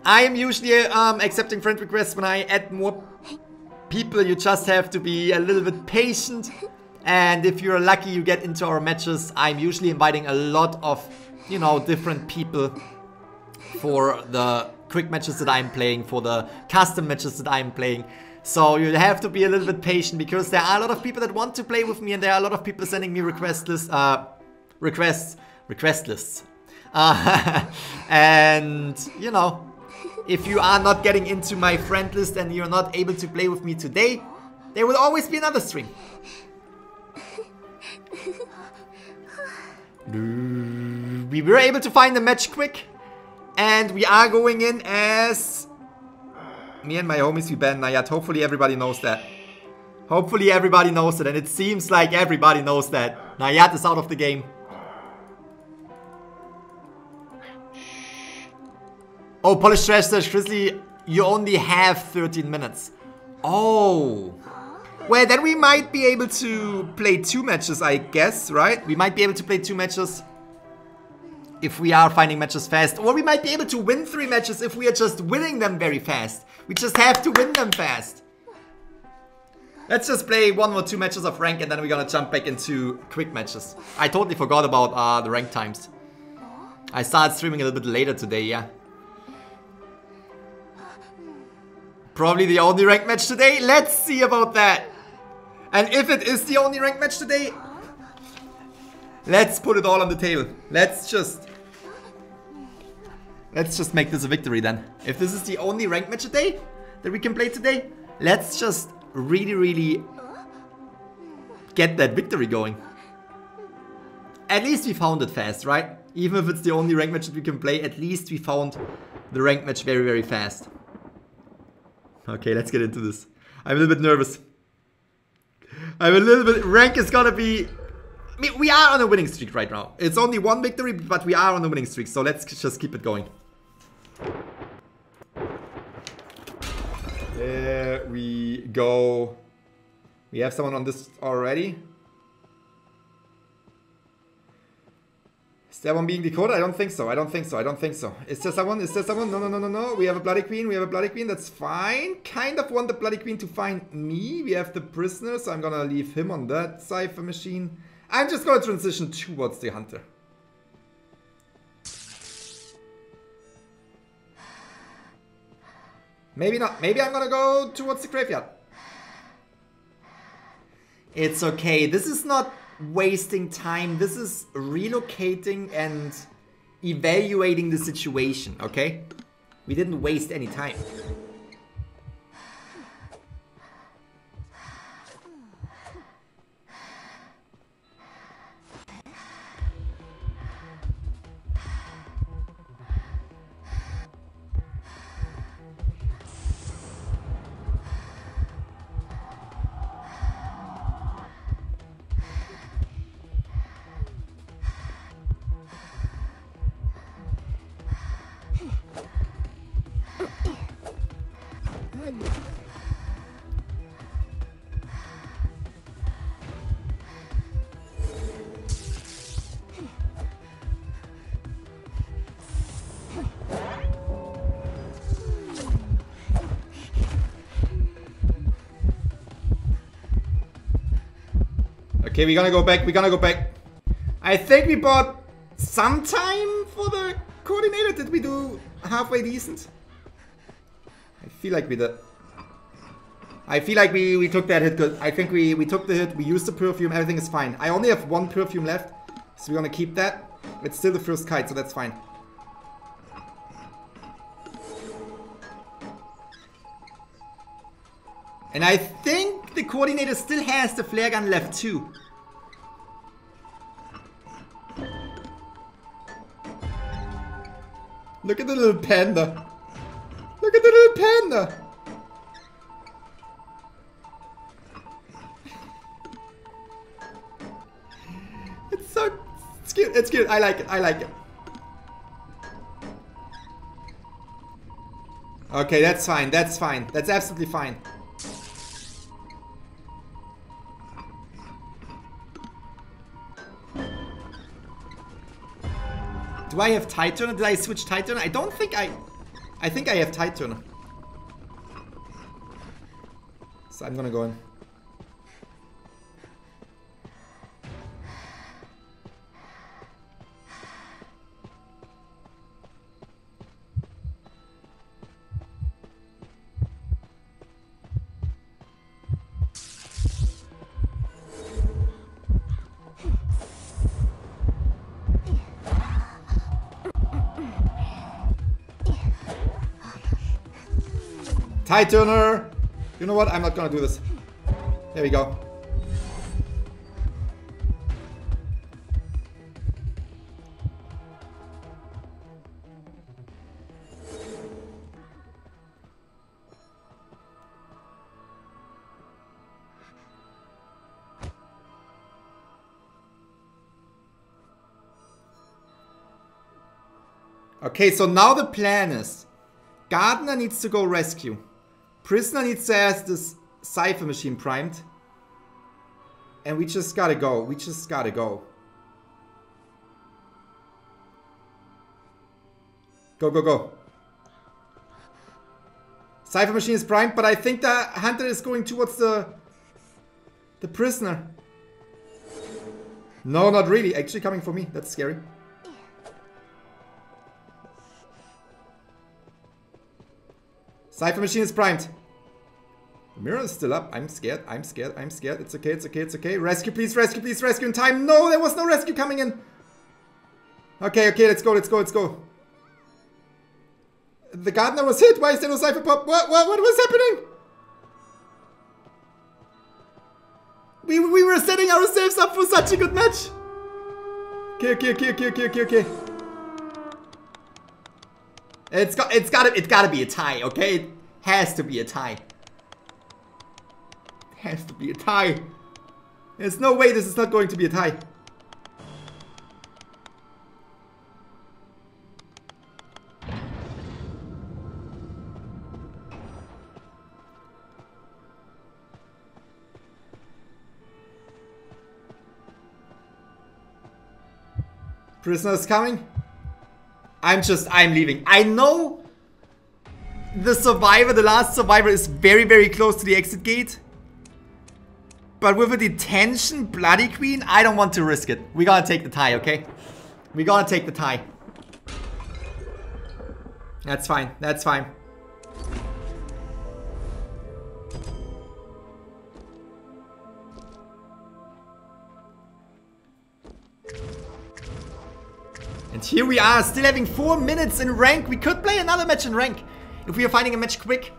I am usually um, accepting friend requests when I add more people. You just have to be a little bit patient. And if you're lucky, you get into our matches. I'm usually inviting a lot of, you know, different people for the quick matches that I'm playing, for the custom matches that I'm playing. So you have to be a little bit patient because there are a lot of people that want to play with me and there are a lot of people sending me request lists, uh, requests, request lists. Uh, and, you know, if you are not getting into my friend list and you're not able to play with me today, there will always be another stream. we were able to find the match quick. And we are going in as... Me and my homies, we ban Naiad. Hopefully everybody knows that. Hopefully everybody knows it. And it seems like everybody knows that. Naiad is out of the game. Oh, Polish Trash says, Grizzly, you only have 13 minutes. Oh. Well, then we might be able to play two matches, I guess, right? We might be able to play two matches if we are finding matches fast. Or we might be able to win three matches if we are just winning them very fast. We just have to win them fast. Let's just play one or two matches of rank and then we're gonna jump back into quick matches. I totally forgot about uh, the rank times. I started streaming a little bit later today, yeah. Probably the only rank match today. Let's see about that. And if it is the only ranked match today, let's put it all on the table. Let's just... Let's just make this a victory then. If this is the only ranked match today that we can play today, let's just really, really get that victory going. At least we found it fast, right? Even if it's the only ranked match that we can play, at least we found the ranked match very, very fast. Okay, let's get into this. I'm a little bit nervous. I'm a little bit... Rank is gonna be... I mean, we are on a winning streak right now. It's only one victory, but we are on a winning streak. So let's just keep it going. There we go. We have someone on this already. Is there one being decoded? I don't think so. I don't think so. I don't think so. Is there someone? Is there someone? No, no, no, no, no. We have a Bloody Queen. We have a Bloody Queen. That's fine. Kind of want the Bloody Queen to find me. We have the prisoner, so I'm gonna leave him on that Cipher machine. I'm just gonna transition towards the Hunter. Maybe not. Maybe I'm gonna go towards the graveyard. It's okay. This is not wasting time. This is relocating and evaluating the situation, okay? We didn't waste any time. Okay, we're gonna go back. We're gonna go back. I think we bought some time for the coordinator. Did we do halfway decent? I feel like we did. I feel like we, we took that hit good. I think we, we took the hit. We used the perfume. Everything is fine. I only have one perfume left. So we're gonna keep that. It's still the first kite, so that's fine. And I think the coordinator still has the flare gun left too. Look at the little panda. Look at the little panda. It's so it's cute. It's cute. I like it. I like it. Okay, that's fine. That's fine. That's absolutely fine. Do I have Titan? Did I switch Titan? I don't think I... I think I have Titan. So I'm gonna go in. Tide Turner! You know what? I'm not gonna do this. There we go. Okay, so now the plan is Gardener needs to go rescue. Prisoner needs to have this Cipher machine primed. And we just gotta go. We just gotta go. Go, go, go. Cipher machine is primed, but I think the hunter is going towards the the prisoner. No, not really. Actually coming for me. That's scary. Cipher machine is primed. Mirror is still up. I'm scared. I'm scared. I'm scared. It's okay. It's okay. It's okay. Rescue, please. Rescue, please. Rescue in time. No, there was no rescue coming in. Okay, okay. Let's go. Let's go. Let's go. The gardener was hit. Why is there no Cipher pop? What, what, what was happening? We, we were setting ourselves up for such a good match. Okay, okay, okay, okay, okay, okay, okay. It's got, it's gotta, it's gotta be a tie, okay? It Has to be a tie. Has to be a tie. There's no way this is not going to be a tie. Prisoners coming? I'm just, I'm leaving. I know the survivor, the last survivor is very, very close to the exit gate. But with a detention Bloody Queen, I don't want to risk it. We gotta take the tie, okay? We gotta take the tie. That's fine, that's fine. And here we are, still having 4 minutes in rank. We could play another match in rank. If we are finding a match quick,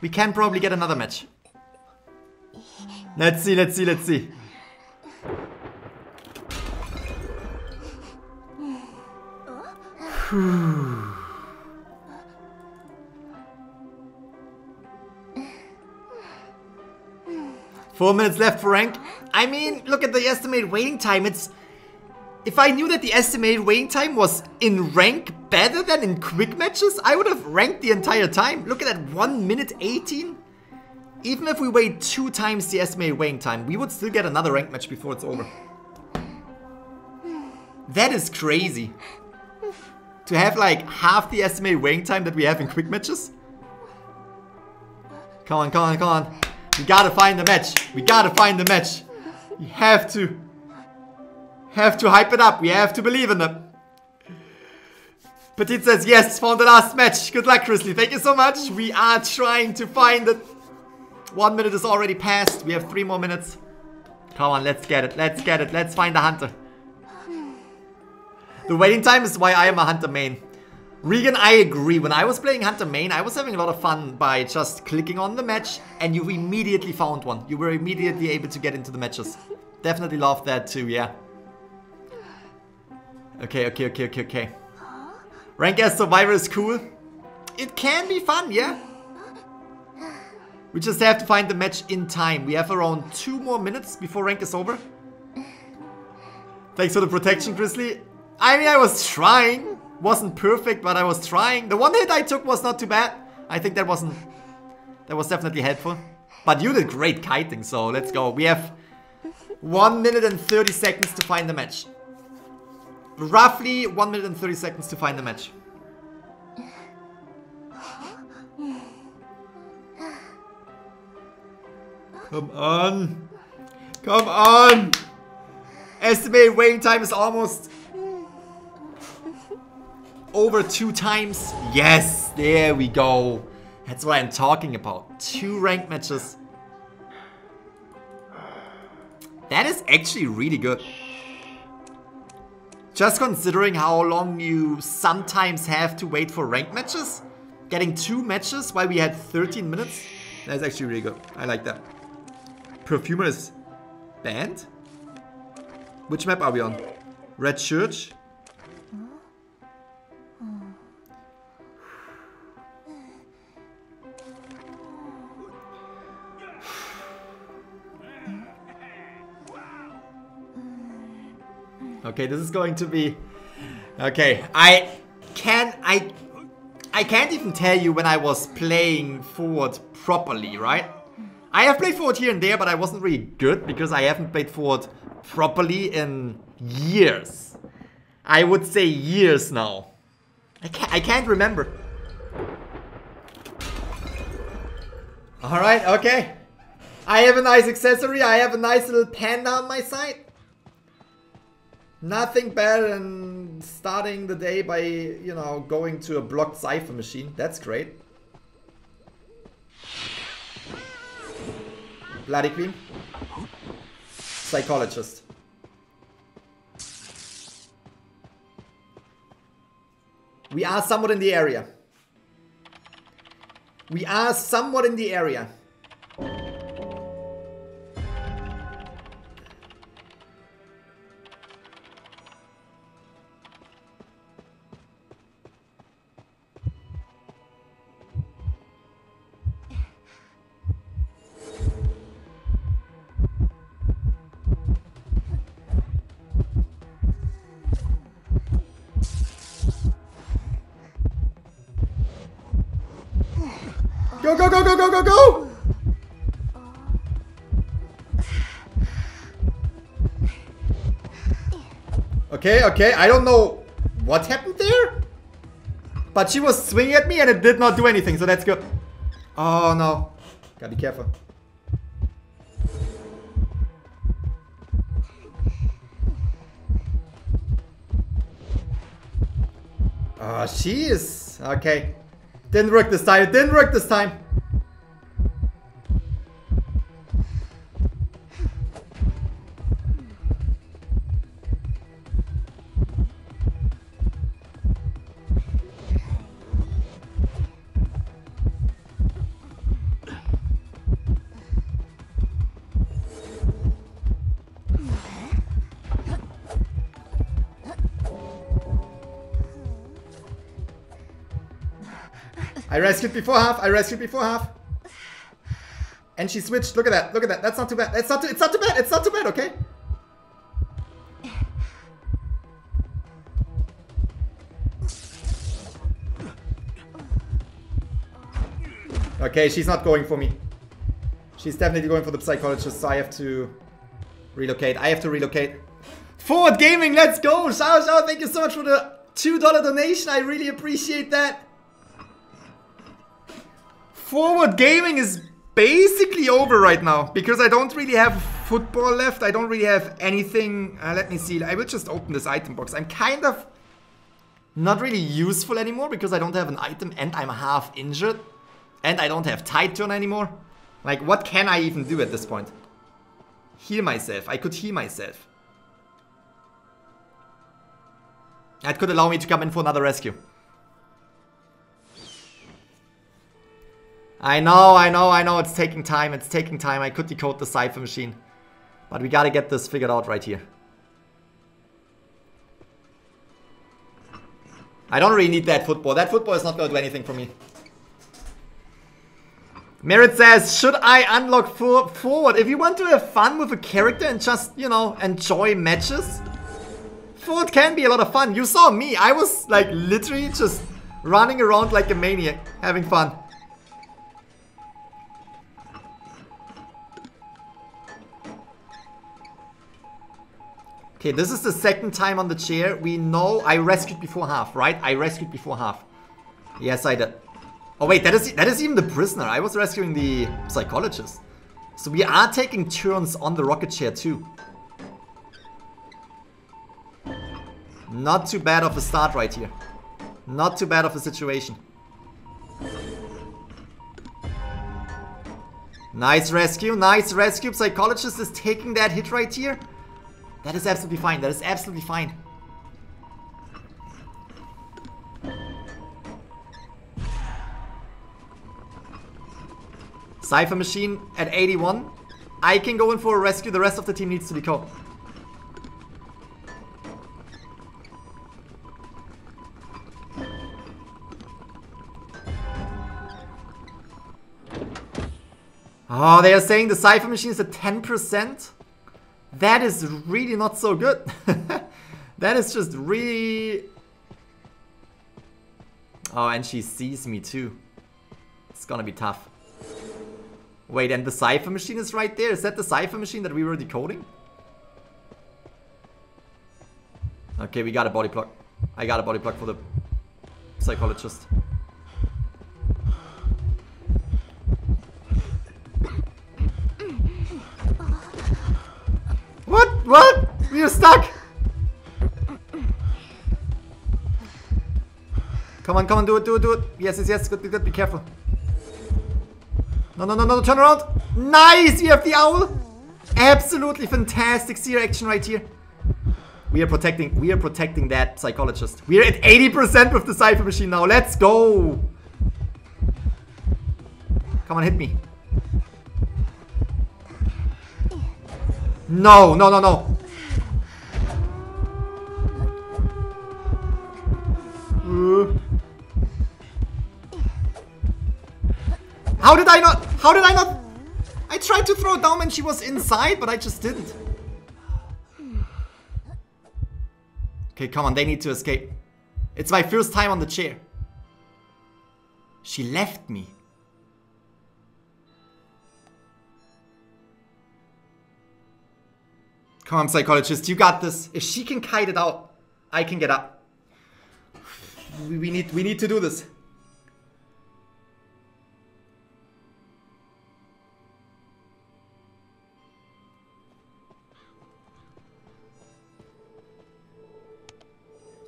we can probably get another match. Let's see, let's see, let's see. Four minutes left for rank. I mean, look at the estimated waiting time. It's... If I knew that the estimated waiting time was in rank better than in quick matches, I would have ranked the entire time. Look at that, 1 minute 18. Even if we wait two times the estimated waiting time, we would still get another rank match before it's over. That is crazy. To have like half the estimated waiting time that we have in quick matches. Come on, come on, come on. We gotta find the match. We gotta find the match. We have to. Have to hype it up. We have to believe in them. Petit says, yes, found the last match. Good luck, Chrisley. Thank you so much. We are trying to find it. One minute is already passed. We have three more minutes. Come on, let's get it. Let's get it. Let's find the hunter. The waiting time is why I am a hunter main. Regan, I agree. When I was playing Hunter main, I was having a lot of fun by just clicking on the match and you immediately found one. You were immediately able to get into the matches. Definitely loved that too, yeah. Okay, okay, okay, okay, okay. Rank as Survivor is cool. It can be fun, yeah. We just have to find the match in time. We have around two more minutes before rank is over. Thanks for the protection, Grizzly. I mean, I was trying. Wasn't perfect, but I was trying. The one hit I took was not too bad. I think that wasn't... That was definitely helpful. But you did great kiting, so let's go. We have 1 minute and 30 seconds to find the match. Roughly 1 minute and 30 seconds to find the match. Come on. Come on. Estimated waiting time is almost over two times. Yes, there we go. That's what I'm talking about. Two ranked matches. That is actually really good. Just considering how long you sometimes have to wait for ranked matches, getting two matches while we had 13 minutes, that's actually really good. I like that. Perfumer is banned? Which map are we on? Red Church? Okay, this is going to be... Okay, I can... I... I can't even tell you when I was playing forward properly, right? I have played forward here and there, but I wasn't really good because I haven't played forward properly in years. I would say years now. I can't, I can't remember. Alright, okay. I have a nice accessory. I have a nice little panda on my side. Nothing better than starting the day by, you know, going to a blocked Cipher machine. That's great. Bloody Queen. Psychologist. We are somewhat in the area. We are somewhat in the area. Okay, okay, I don't know what happened there. But she was swinging at me and it did not do anything, so that's good. Oh no. Gotta be careful. Oh, she is... Okay. Didn't work this time. It didn't work this time. I rescued before half. I rescued before half. And she switched. Look at that. Look at that. That's not too bad. It's not too, it's not too bad. It's not too bad, okay? Okay, she's not going for me. She's definitely going for the psychologist, so I have to relocate. I have to relocate. Forward Gaming, let's go! Shao Shao, thank you so much for the $2 donation. I really appreciate that. Forward Gaming is basically over right now because I don't really have football left. I don't really have anything. Uh, let me see. I will just open this item box. I'm kind of not really useful anymore because I don't have an item and I'm half injured. And I don't have Tide Turn anymore. Like, what can I even do at this point? Heal myself. I could heal myself. That could allow me to come in for another rescue. I know, I know, I know, it's taking time, it's taking time. I could decode the Cipher machine. But we gotta get this figured out right here. I don't really need that football. That football is not gonna do anything for me. Merit says, should I unlock for forward? If you want to have fun with a character and just, you know, enjoy matches, forward can be a lot of fun. You saw me. I was like literally just running around like a maniac, having fun. Okay, this is the second time on the chair. We know I rescued before half, right? I rescued before half. Yes, I did. Oh wait, that is that is even the prisoner. I was rescuing the psychologist. So we are taking turns on the rocket chair too. Not too bad of a start right here. Not too bad of a situation. Nice rescue, nice rescue. Psychologist is taking that hit right here. That is absolutely fine. That is absolutely fine. Cipher machine at 81. I can go in for a rescue. The rest of the team needs to be caught. Oh, they are saying the Cipher machine is at 10%? That is really not so good. that is just really... Oh, and she sees me too. It's gonna be tough. Wait, and the Cipher machine is right there? Is that the Cipher machine that we were decoding? Okay, we got a body plug. I got a body plug for the psychologist. What? What? We are stuck! Come on, come on, do it, do it, do it. Yes, yes, yes, good, good, good, be careful. No, no, no, no, turn around. Nice, we have the owl. Absolutely fantastic seer action right here. We are protecting, we are protecting that psychologist. We are at 80% with the Cipher machine now. Let's go. Come on, hit me. No, no, no, no. How did I not? How did I not? I tried to throw it down when she was inside, but I just didn't. Okay, come on, they need to escape. It's my first time on the chair. She left me. Come on, psychologist, you got this. If she can kite it out, I can get up. We, we need we need to do this.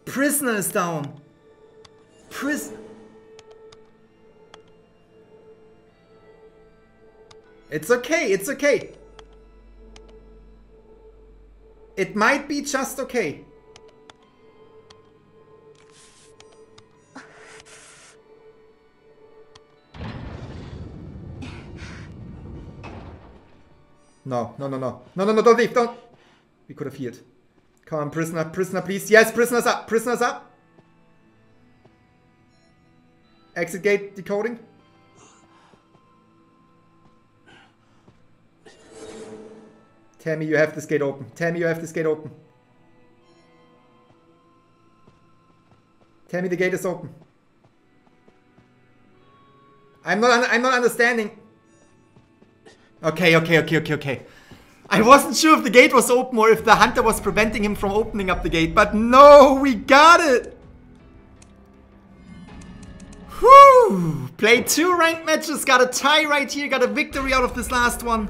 Prisoner is down. Prison. It's okay, it's okay. It might be just okay. No, no, no, no. No, no, no, don't leave, don't. We could have healed. Come on, prisoner, prisoner, please. Yes, prisoners up, prisoners up. Exit gate decoding. Tell me you have this gate open. Tell me you have this gate open. Tell me the gate is open. I'm not I'm not understanding. Okay, okay, okay, okay, okay. I wasn't sure if the gate was open or if the hunter was preventing him from opening up the gate, but no, we got it! Whew! Played two ranked matches, got a tie right here, got a victory out of this last one.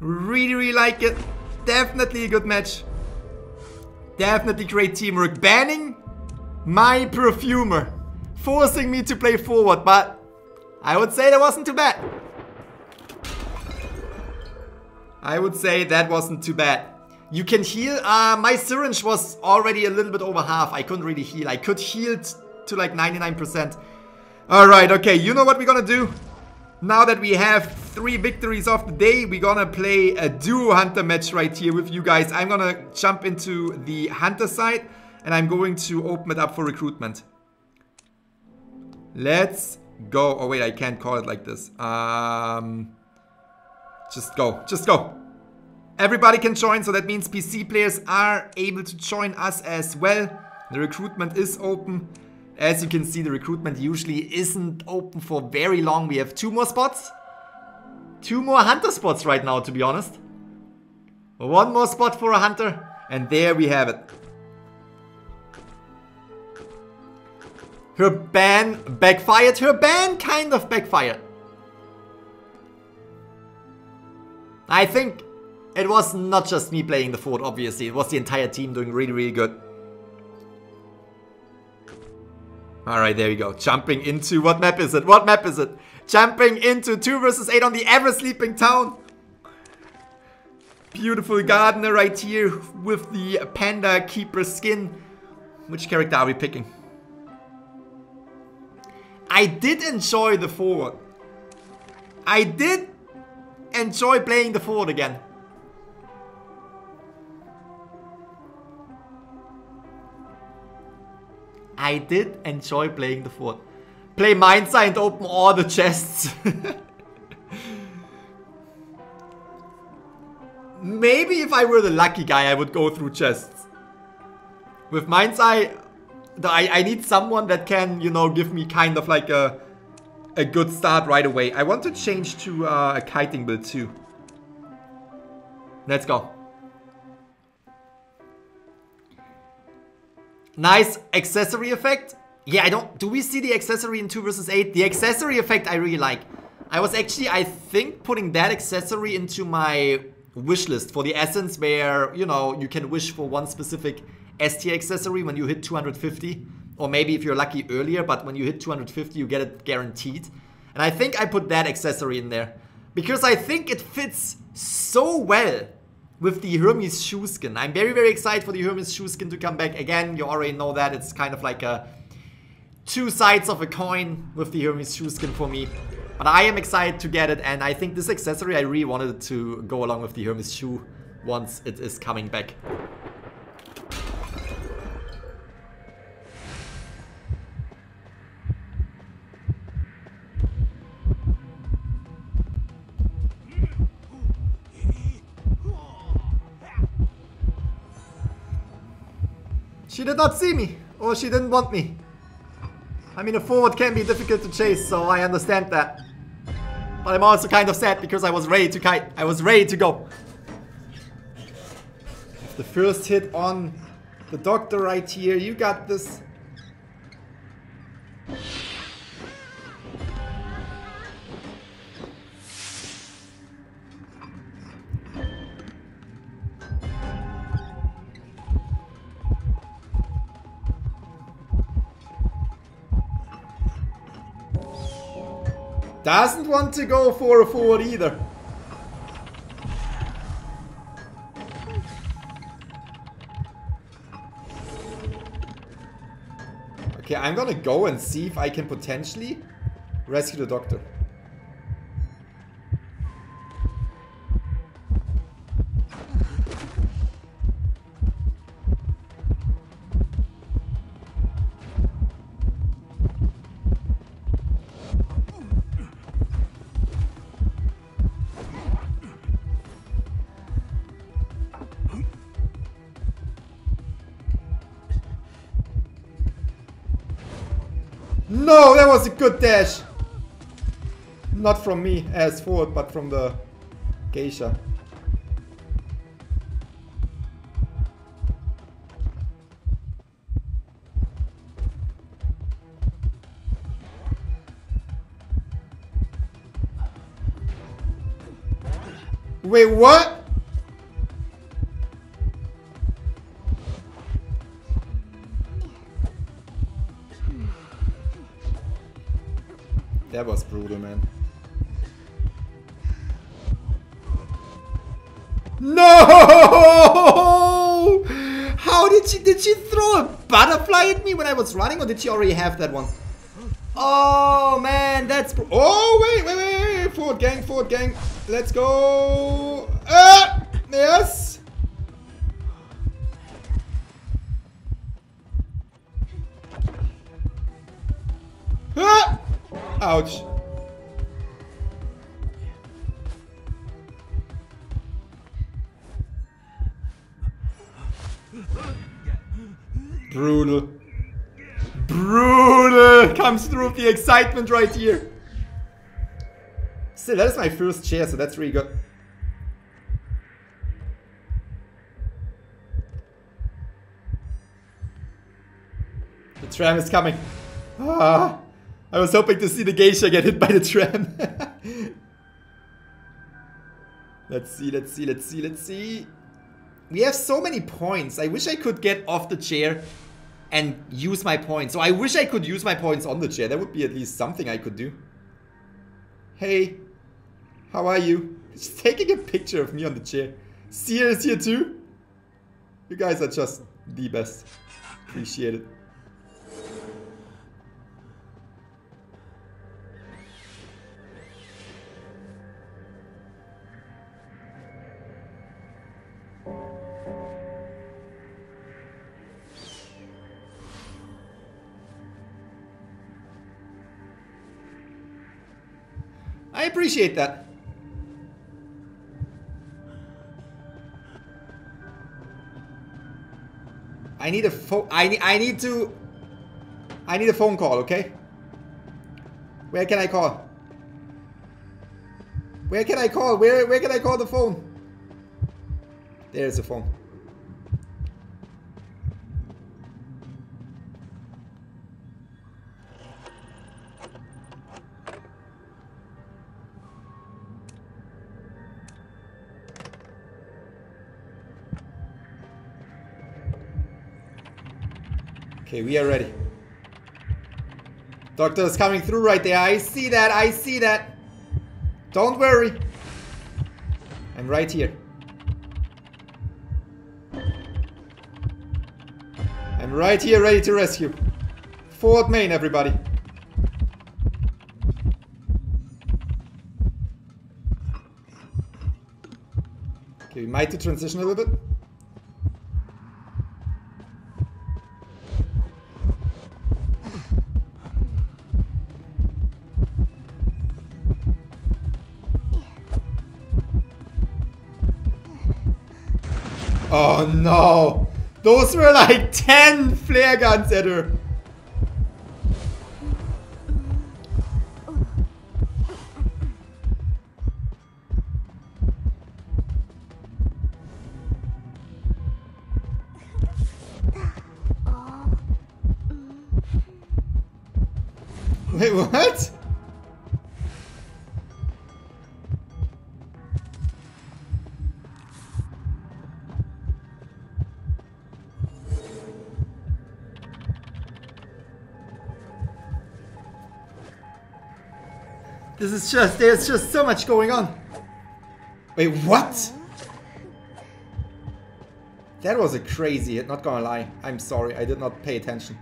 Really, really like it. Definitely a good match. Definitely great teamwork. Banning my perfumer. Forcing me to play forward, but I would say that wasn't too bad. I would say that wasn't too bad. You can heal. Uh, my syringe was already a little bit over half. I couldn't really heal. I could heal to like 99%. Alright, okay. You know what we're gonna do? Now that we have three victories of the day, we're gonna play a duo hunter match right here with you guys. I'm gonna jump into the hunter side and I'm going to open it up for recruitment. Let's go. Oh wait, I can't call it like this. Um, just go, just go. Everybody can join, so that means PC players are able to join us as well. The recruitment is open. As you can see, the recruitment usually isn't open for very long. We have two more spots. Two more hunter spots right now, to be honest. One more spot for a hunter. And there we have it. Her ban backfired. Her ban kind of backfired. I think it was not just me playing the fort, obviously. It was the entire team doing really, really good. Alright, there we go. Jumping into... What map is it? What map is it? Jumping into 2 versus 8 on the ever-sleeping town. Beautiful gardener right here with the panda keeper skin. Which character are we picking? I did enjoy the forward. I did enjoy playing the forward again. I did enjoy playing the fort. Play Mindsight and open all the chests. Maybe if I were the lucky guy, I would go through chests. With Mindsight, I, I need someone that can, you know, give me kind of like a, a good start right away. I want to change to uh, a kiting build too. Let's go. Nice accessory effect. Yeah, I don't... Do we see the accessory in 2 versus 8? The accessory effect I really like. I was actually, I think, putting that accessory into my wish list for the essence where, you know, you can wish for one specific ST accessory when you hit 250. Or maybe if you're lucky earlier, but when you hit 250, you get it guaranteed. And I think I put that accessory in there. Because I think it fits so well with the Hermes shoe skin. I'm very, very excited for the Hermes shoe skin to come back. Again, you already know that. It's kind of like a two sides of a coin with the Hermes shoe skin for me. But I am excited to get it, and I think this accessory, I really wanted to go along with the Hermes shoe once it is coming back. She did not see me, or she didn't want me. I mean, a forward can be difficult to chase, so I understand that. But I'm also kind of sad because I was ready to kite. I was ready to go. The first hit on the doctor right here. You got this. Doesn't want to go for a forward either. Okay, I'm gonna go and see if I can potentially rescue the doctor. Not from me as forward, but from the geisha. Wait, what? That was brutal, man. No! How did she did she throw a butterfly at me when I was running, or did she already have that one? Oh man, that's oh wait wait wait wait forward gang forward gang. Let's go. Ah, yes. Ah! Ouch. The excitement right here. Still, that is my first chair, so that's really good. The tram is coming. Ah, I was hoping to see the geisha get hit by the tram. let's see, let's see, let's see, let's see. We have so many points. I wish I could get off the chair and use my points. So I wish I could use my points on the chair. That would be at least something I could do. Hey, how are you? She's taking a picture of me on the chair. Seer is here too. You guys are just the best. Appreciate it. Appreciate that. I need a phone. I need. I need to. I need a phone call. Okay. Where can I call? Where can I call? Where Where can I call the phone? There's the phone. Okay, we are ready. Doctor is coming through right there. I see that. I see that. Don't worry. I'm right here. I'm right here ready to rescue. Forward main, everybody. Okay, we might to transition a little bit. Those were like 10 flare guns at her. Wait, what? Is just, there's just so much going on. Wait, what? That was a crazy hit, not gonna lie. I'm sorry, I did not pay attention.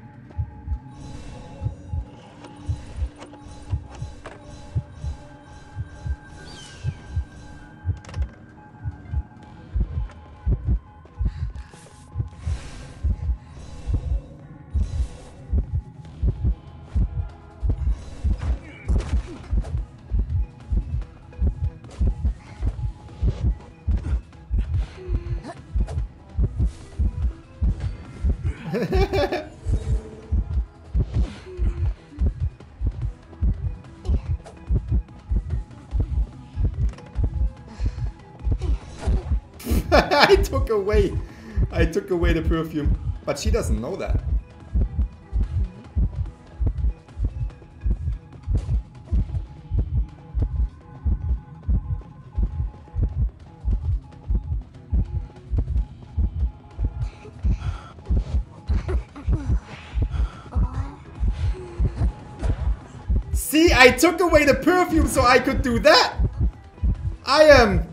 Perfume, but she doesn't know that. See, I took away the perfume so I could do that. I am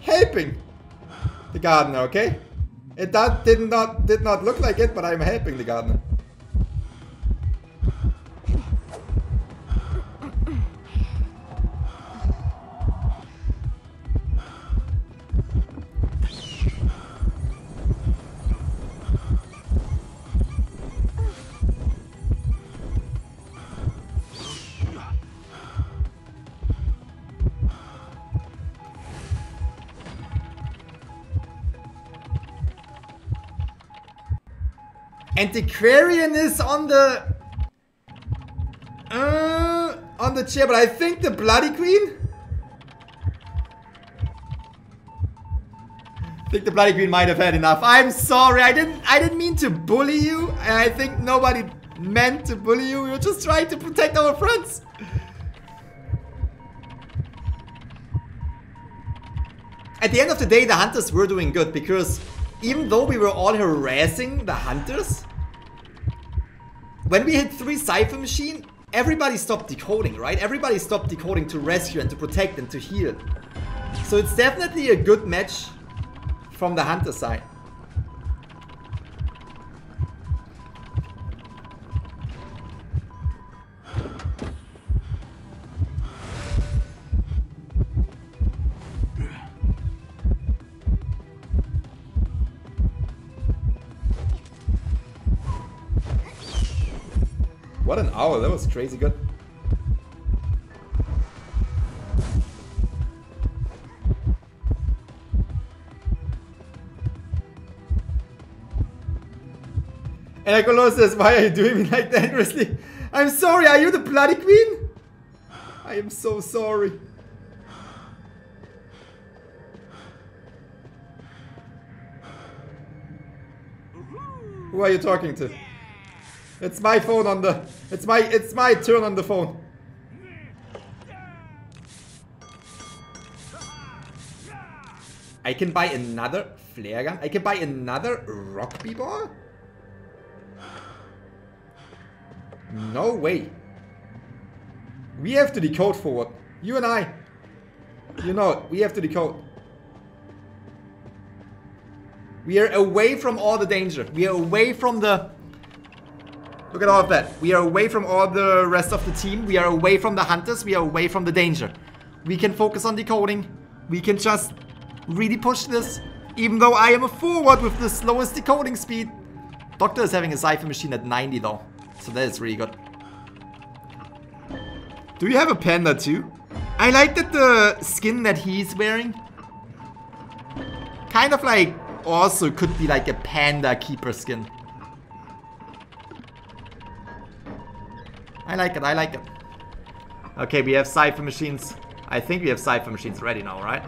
helping the gardener, okay? It that did not did not look like it, but I'm helping the gardener. Antiquarian is on the... Uh, on the chair, but I think the Bloody Queen? I think the Bloody Queen might have had enough. I'm sorry, I didn't I didn't mean to bully you. I think nobody meant to bully you. We were just trying to protect our friends. At the end of the day, the hunters were doing good because even though we were all harassing the hunters, when we hit 3 Cipher Machine, everybody stopped decoding, right? Everybody stopped decoding to rescue and to protect and to heal. So it's definitely a good match from the hunter side. Was crazy good. Says, why are you doing me like that, Grizzly? I'm sorry, are you the bloody queen? I am so sorry. Who are you talking to? It's my phone on the... It's my, it's my turn on the phone. I can buy another flare gun? I can buy another rugby ball? No way. We have to decode forward. You and I. You know, we have to decode. We are away from all the danger. We are away from the... Look at all of that. We are away from all the rest of the team. We are away from the hunters. We are away from the danger. We can focus on decoding. We can just really push this. Even though I am a forward with the slowest decoding speed. Doctor is having a Cipher machine at 90 though. So that is really good. Do you have a panda too? I like that the skin that he's wearing kind of like also could be like a panda keeper skin. I like it, I like it. Okay, we have cipher machines. I think we have cipher machines ready now, right?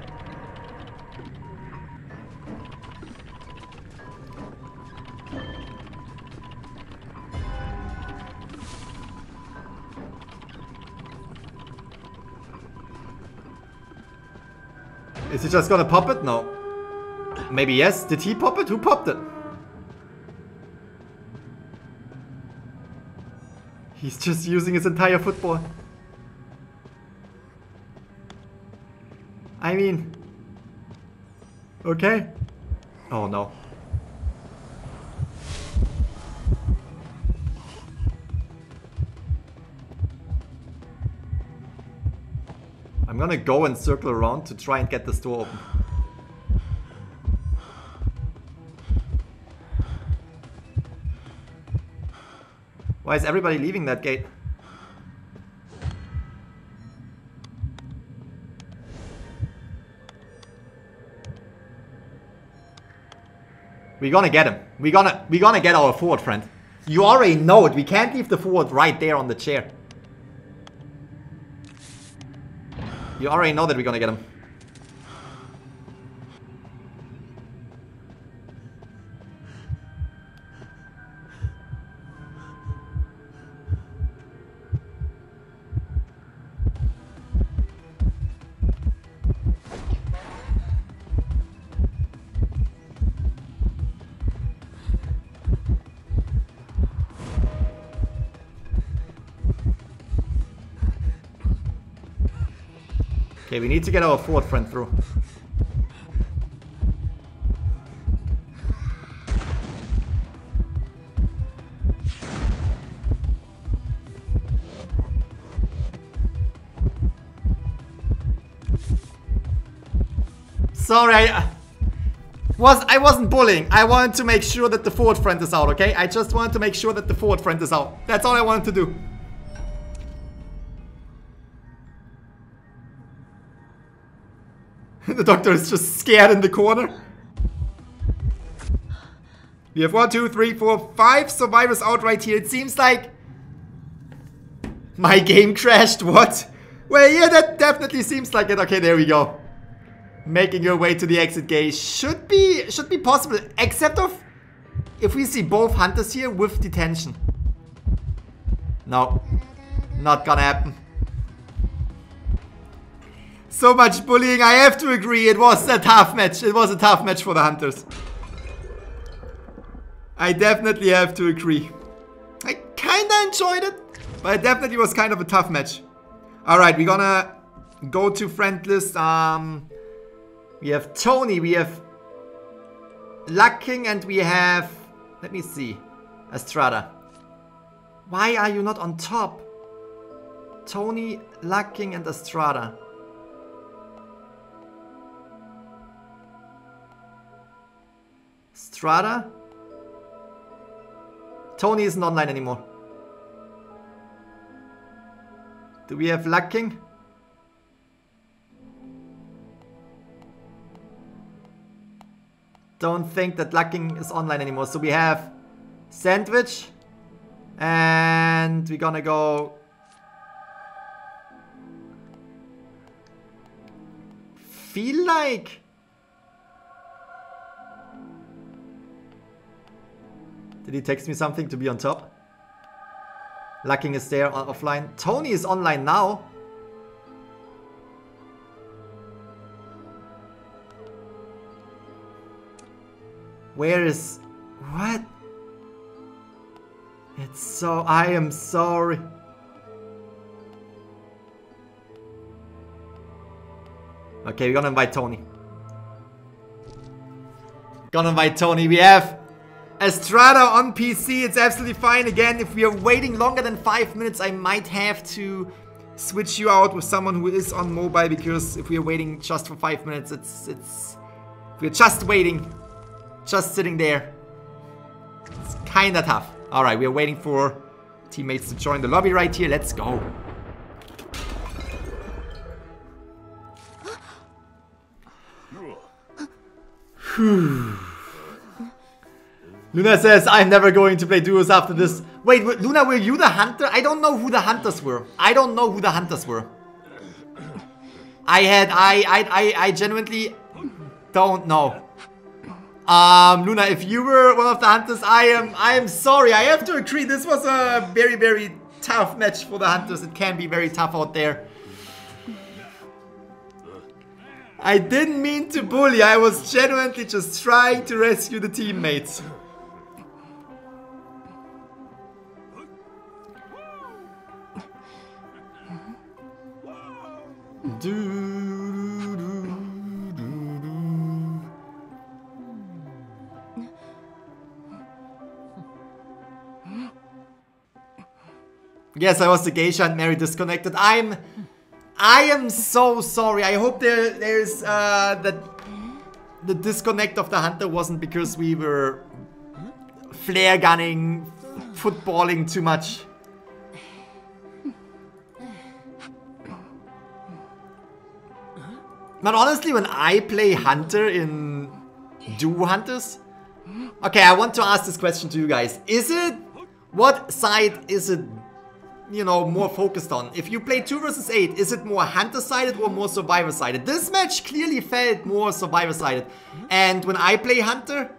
Is he just gonna pop it? No. Maybe yes. Did he pop it? Who popped it? He's just using his entire football. I mean... Okay. Oh no. I'm gonna go and circle around to try and get this door open. Why is everybody leaving that gate? We're gonna get him. We're gonna we're gonna get our forward friend. You already know it. We can't leave the forward right there on the chair. You already know that we're gonna get him. Okay, we need to get our forward friend through. Sorry, I was I wasn't bullying. I wanted to make sure that the forward friend is out, okay? I just wanted to make sure that the forward friend is out. That's all I wanted to do. the doctor is just scared in the corner. We have one, two, three, four, five survivors out right here. It seems like my game crashed. What? Well, yeah, that definitely seems like it. Okay, there we go. Making your way to the exit gate should be should be possible, except of if we see both hunters here with detention. No, not gonna happen. So much bullying, I have to agree, it was a tough match. It was a tough match for the Hunters. I definitely have to agree. I kinda enjoyed it, but it definitely was kind of a tough match. Alright, we're gonna go to friend list. Um, we have Tony, we have Lucking, and we have... Let me see. Estrada. Why are you not on top? Tony, Lucking, and Estrada. Strada? Tony isn't online anymore. Do we have Lucking? Don't think that Lucking is online anymore. So we have Sandwich. And we're gonna go... Feel like... Did he text me something to be on top? Lucking is there offline. Tony is online now. Where is... What? It's so... I am sorry. Okay, we're gonna invite Tony. Gonna invite Tony. We have Estrada on PC, it's absolutely fine. Again, if we are waiting longer than 5 minutes, I might have to switch you out with someone who is on mobile because if we are waiting just for 5 minutes, it's... it's we're just waiting, just sitting there. It's kinda tough. Alright, we are waiting for teammates to join the lobby right here. Let's go. Whew. Luna says, I'm never going to play duos after this. Wait, Luna, were you the hunter? I don't know who the hunters were. I don't know who the hunters were. I had, I, I, I, I genuinely don't know. Um, Luna, if you were one of the hunters, I am, I am sorry. I have to agree. This was a very, very tough match for the hunters. It can be very tough out there. I didn't mean to bully. I was genuinely just trying to rescue the teammates. Yes, I was the geisha and Mary disconnected. I'm... I am so sorry. I hope there there's uh, that the disconnect of the hunter wasn't because we were flare gunning, footballing too much. But honestly, when I play Hunter in Duo Hunters... Okay, I want to ask this question to you guys. Is it... What side is it, you know, more focused on? If you play 2 versus 8, is it more Hunter-sided or more Survivor-sided? This match clearly felt more Survivor-sided. And when I play Hunter,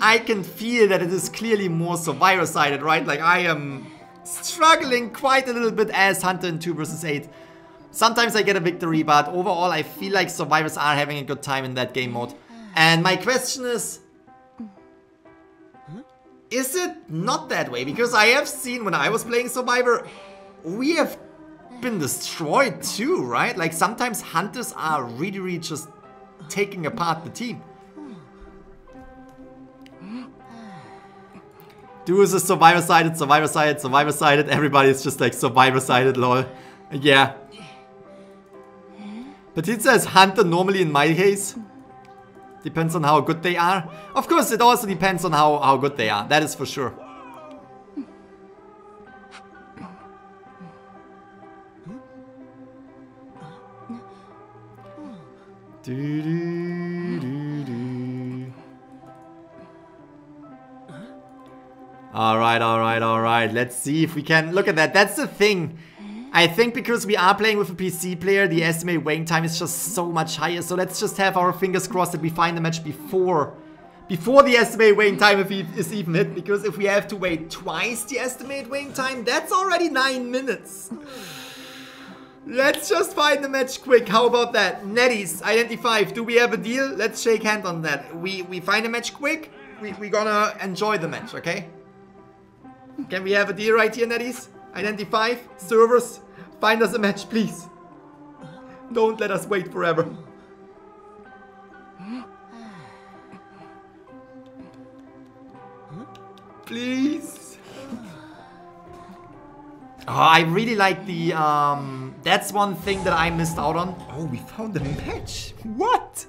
I can feel that it is clearly more Survivor-sided, right? Like, I am struggling quite a little bit as Hunter in 2 versus 8. Sometimes I get a victory, but overall I feel like survivors are having a good time in that game mode. And my question is... Is it not that way? Because I have seen when I was playing Survivor, we have been destroyed too, right? Like sometimes hunters are really, really just taking apart the team. Do is a survivor-sided, survivor-sided, survivor-sided. Everybody's just like survivor-sided, lol. Yeah, but it says hunter normally in my case. Depends on how good they are. Of course, it also depends on how, how good they are. That is for sure. Do, do, do. All right, all right, all right. Let's see if we can look at that. That's the thing. I think because we are playing with a PC player, the estimated waiting time is just so much higher. So let's just have our fingers crossed that we find the match before before the estimated waiting time if is even hit. Because if we have to wait twice the estimated waiting time, that's already 9 minutes. Let's just find the match quick. How about that? NetEase, Identity. Do we have a deal? Let's shake hand on that. We we find a match quick. We, we gonna enjoy the match, okay? Can we have a deal right here, NetEase? Identity. Servers. Find us a match, please. Don't let us wait forever. Please. Oh, I really like the, um, that's one thing that I missed out on. Oh, we found a match. What?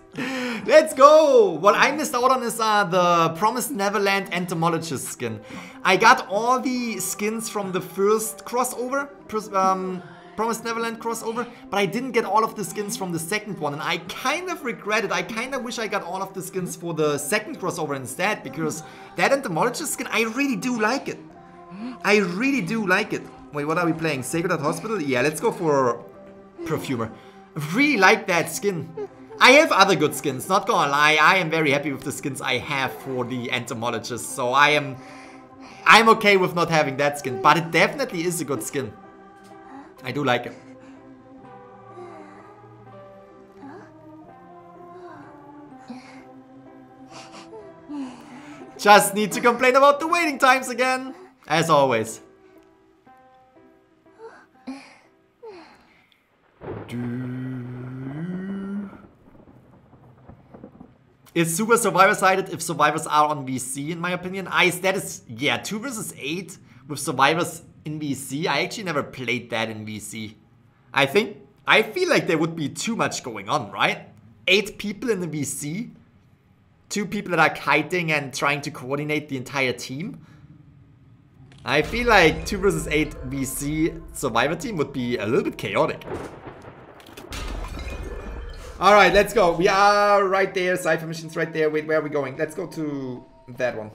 Let's go. What I missed out on is uh, the Promised Neverland Entomologist skin. I got all the skins from the first crossover, um, Promised Neverland crossover, but I didn't get all of the skins from the second one, and I kind of regret it. I kind of wish I got all of the skins for the second crossover instead, because that Entomologist skin, I really do like it. I really do like it. Wait, what are we playing? Sacred Hospital? Yeah, let's go for Perfumer. I really like that skin. I have other good skins, not gonna lie. I am very happy with the skins I have for the Entomologist, so I am... I'm okay with not having that skin, but it definitely is a good skin. I do like it. Just need to complain about the waiting times again, as always. Is Super Survivor-sided if survivors are on VC, in my opinion? I, that is, yeah, 2 versus 8 with survivors in VC. I actually never played that in VC. I think, I feel like there would be too much going on, right? Eight people in the VC, two people that are kiting and trying to coordinate the entire team. I feel like 2 versus 8 VC survivor team would be a little bit chaotic. Alright, let's go. We are right there. Cipher machine's right there. Wait, where are we going? Let's go to that one.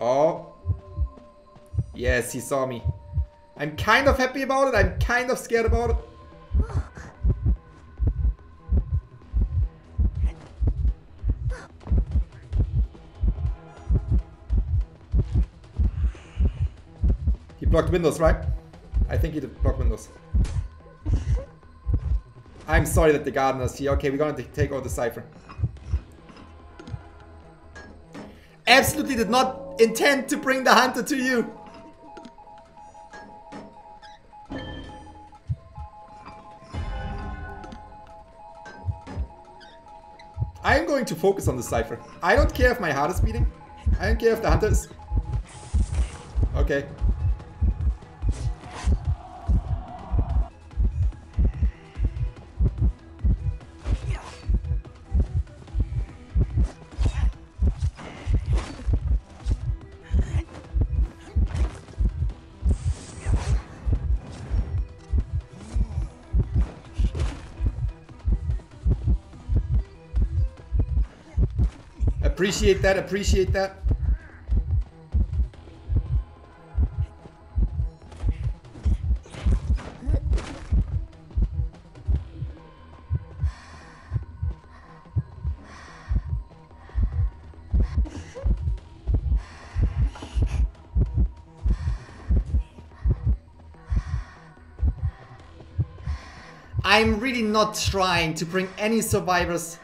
Oh, Yes, he saw me. I'm kind of happy about it. I'm kind of scared about it. He blocked windows, right? I think he did block windows. I'm sorry that the gardener's here. Okay, we're gonna take out the cipher. Absolutely did not intend to bring the hunter to you. I'm going to focus on the cipher. I don't care if my heart is beating. I don't care if the hunter is... Okay. Appreciate that, appreciate that. I'm really not trying to bring any survivors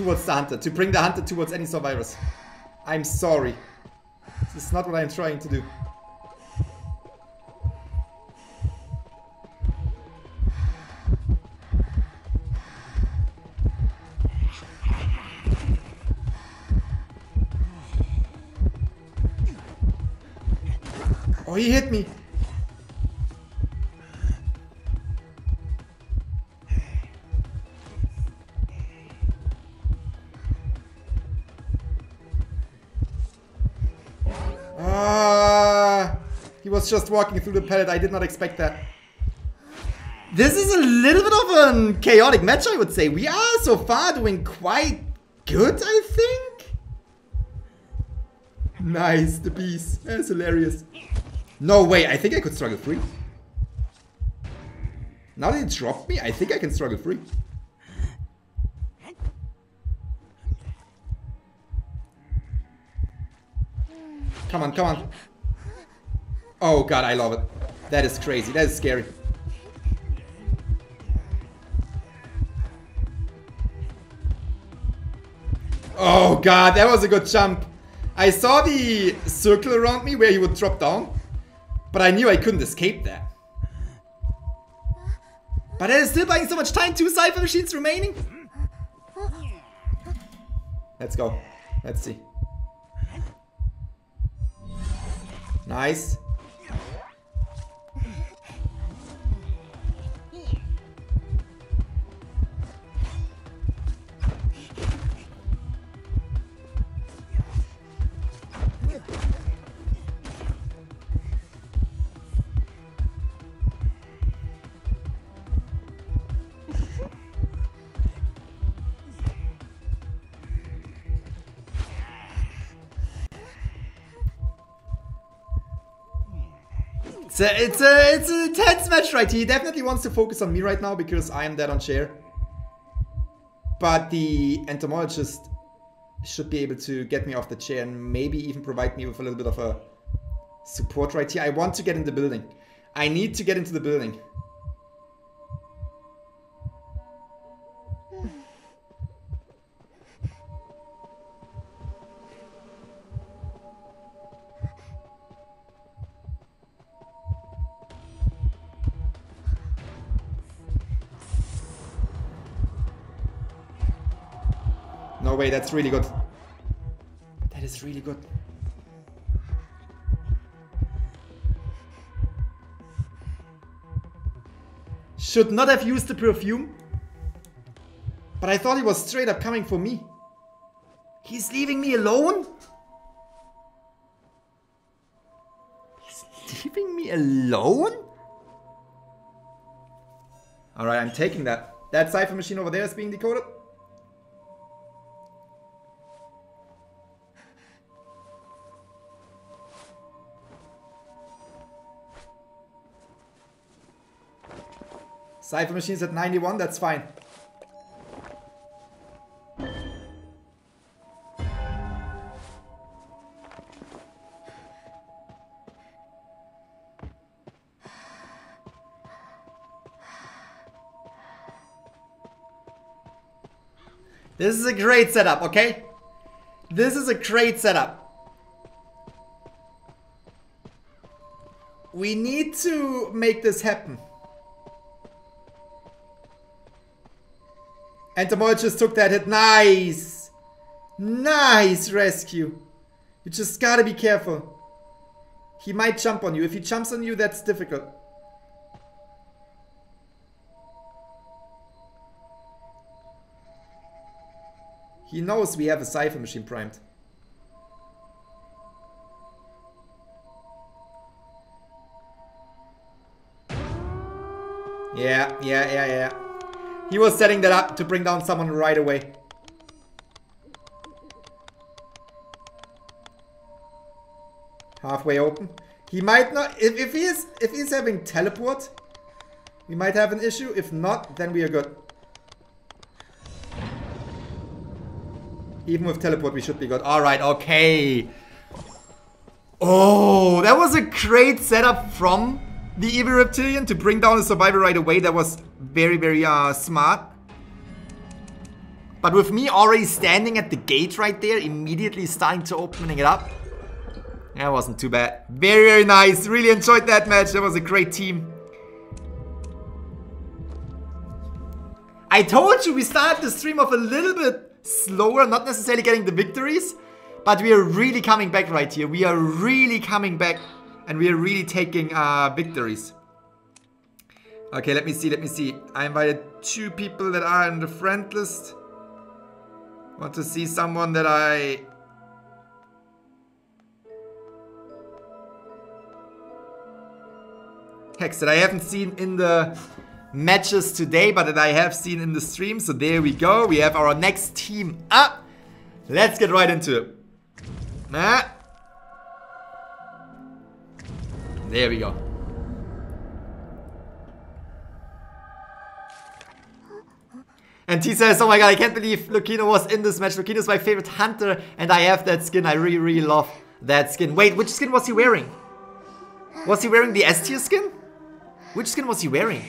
towards the hunter, to bring the hunter towards any survivors. I'm sorry. This is not what I'm trying to do. Oh, he hit me. Ah, was just walking through the pallet. I did not expect that. This is a little bit of a chaotic match, I would say. We are so far doing quite good, I think. Nice, the bees. That's hilarious. No way, I think I could struggle free. Now that it dropped me, I think I can struggle free. Come on, come on. Oh god, I love it. That is crazy. That is scary. Oh god, that was a good jump. I saw the circle around me where he would drop down. But I knew I couldn't escape that. But that is still buying so much time. Two Cipher machines remaining. Let's go. Let's see. Nice. It's a, it's a, it's a match, right? He definitely wants to focus on me right now because I am dead on chair. But the entomologist should be able to get me off the chair and maybe even provide me with a little bit of a support right here. I want to get in the building. I need to get into the building. Way, that's really good. That is really good. Should not have used the perfume. But I thought he was straight up coming for me. He's leaving me alone? He's leaving me alone? Alright, I'm taking that. That cipher machine over there is being decoded. Cipher machine's at 91, that's fine. This is a great setup, okay? This is a great setup. We need to make this happen. And the Moll just took that hit. Nice! Nice rescue. You just gotta be careful. He might jump on you. If he jumps on you, that's difficult. He knows we have a Cipher machine primed. Yeah, yeah, yeah, yeah. He was setting that up to bring down someone right away. Halfway open. He might not if, if he is if he's having teleport, we might have an issue. If not, then we are good. Even with teleport, we should be good. Alright, okay. Oh, that was a great setup from the Evil Reptilian to bring down the Survivor right away. That was very, very uh, smart. But with me already standing at the gate right there, immediately starting to opening it up. That wasn't too bad. Very, very nice. Really enjoyed that match. That was a great team. I told you we started the stream off a little bit slower, not necessarily getting the victories, but we are really coming back right here. We are really coming back and we are really taking uh, victories. Okay, let me see, let me see. I invited two people that are on the friend list. Want to see someone that I... Hex that I haven't seen in the matches today, but that I have seen in the stream. So there we go. We have our next team up. Let's get right into it. Nah. There we go. And T says, oh my god, I can't believe Luchino was in this match. Luchino's my favorite hunter, and I have that skin. I really, really love that skin. Wait, which skin was he wearing? Was he wearing the S tier skin? Which skin was he wearing?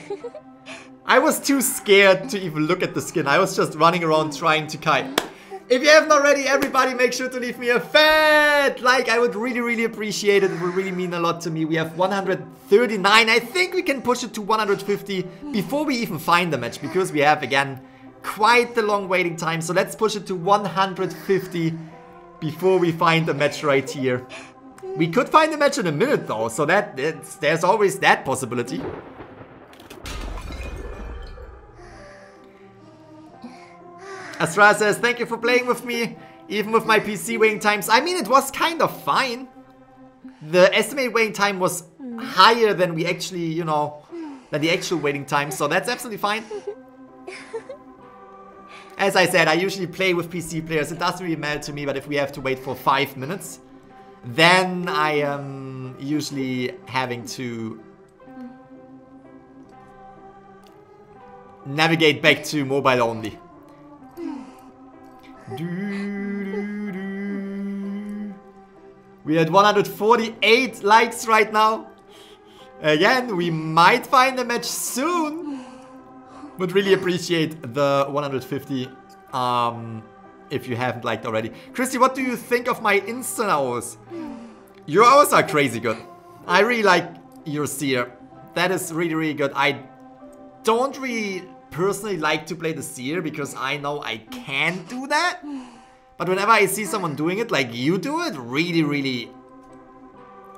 I was too scared to even look at the skin. I was just running around trying to kite. If you haven't already, everybody make sure to leave me a fat like. I would really, really appreciate it. It would really mean a lot to me. We have 139. I think we can push it to 150 before we even find the match because we have, again, quite the long waiting time. So let's push it to 150 before we find the match right here. We could find the match in a minute though, so that there's always that possibility. Astra says, thank you for playing with me, even with my PC waiting times. I mean, it was kind of fine. The estimated waiting time was higher than we actually, you know, than the actual waiting time, so that's absolutely fine. As I said, I usually play with PC players. It doesn't really matter to me, but if we have to wait for five minutes, then I am usually having to navigate back to mobile only. We had 148 likes right now. Again, we might find a match soon. Would really appreciate the 150 um, if you haven't liked already. Christy, what do you think of my instant owls? Your owls are crazy good. I really like your seer. That is really, really good. I don't really personally like to play the seer because I know I can do that. But whenever I see someone doing it like you do it, really, really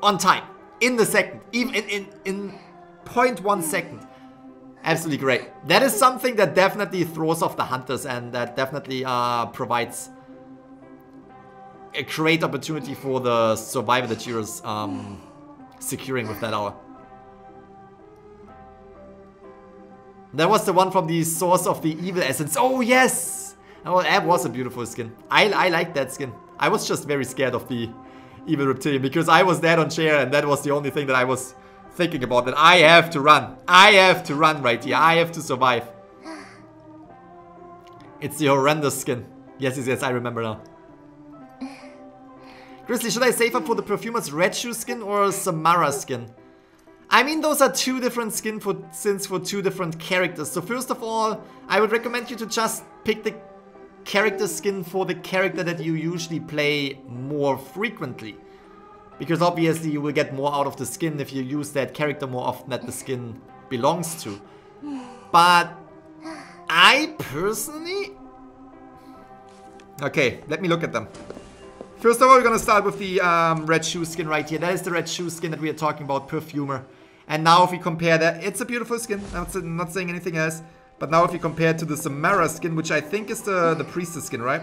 on time, in the second, even in, in, in 0.1 second. Absolutely great. That is something that definitely throws off the hunters and that definitely uh, provides a great opportunity for the survivor that you're um, securing with that owl. That was the one from the source of the evil essence. Oh, yes! Oh, that was a beautiful skin. I, I like that skin. I was just very scared of the evil reptilian because I was dead on chair and that was the only thing that I was thinking about. That I have to run. I have to run right here. I have to survive. It's the horrendous skin. Yes, yes, yes, I remember now. Grizzly, should I save up for the Perfumer's Red Shoe skin or Samara skin? I mean, those are two different skin for skins for two different characters. So first of all, I would recommend you to just pick the character skin for the character that you usually play more frequently. Because obviously you will get more out of the skin if you use that character more often that the skin belongs to. But I personally... Okay, let me look at them. First of all, we're gonna start with the um, red shoe skin right here. That is the red shoe skin that we are talking about, Perfumer. And now if we compare that, it's a beautiful skin. I'm not saying anything else. But now if you compare it to the Samara skin, which I think is the, the Priestess skin, right?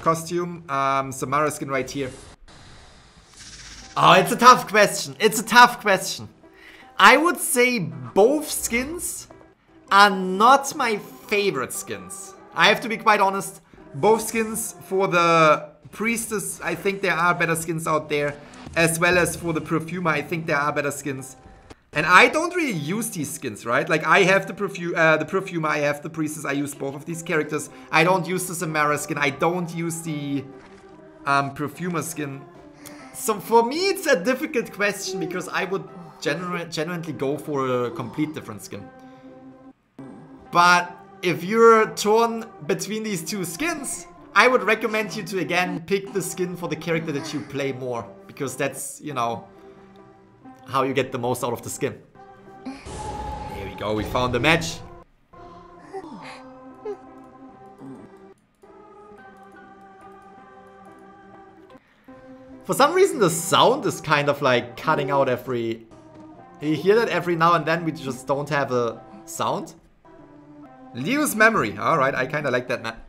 Costume, um, Samara skin right here. Oh, it's a tough question. It's a tough question. I would say both skins are not my favorite skins. I have to be quite honest. Both skins for the Priestess, I think there are better skins out there. As well as for the Perfumer, I think there are better skins. And I don't really use these skins, right? Like, I have the, perfume, uh, the Perfumer, I have the Priestess, I use both of these characters. I don't use the Samara skin, I don't use the um, Perfumer skin. So for me, it's a difficult question because I would genu genuinely go for a complete different skin. But if you're torn between these two skins, I would recommend you to again pick the skin for the character that you play more. Because that's, you know, how you get the most out of the skin. Here we go, we found the match. For some reason the sound is kind of like cutting out every... You hear that every now and then we just don't have a sound? Leo's memory. Alright, I kinda like that map.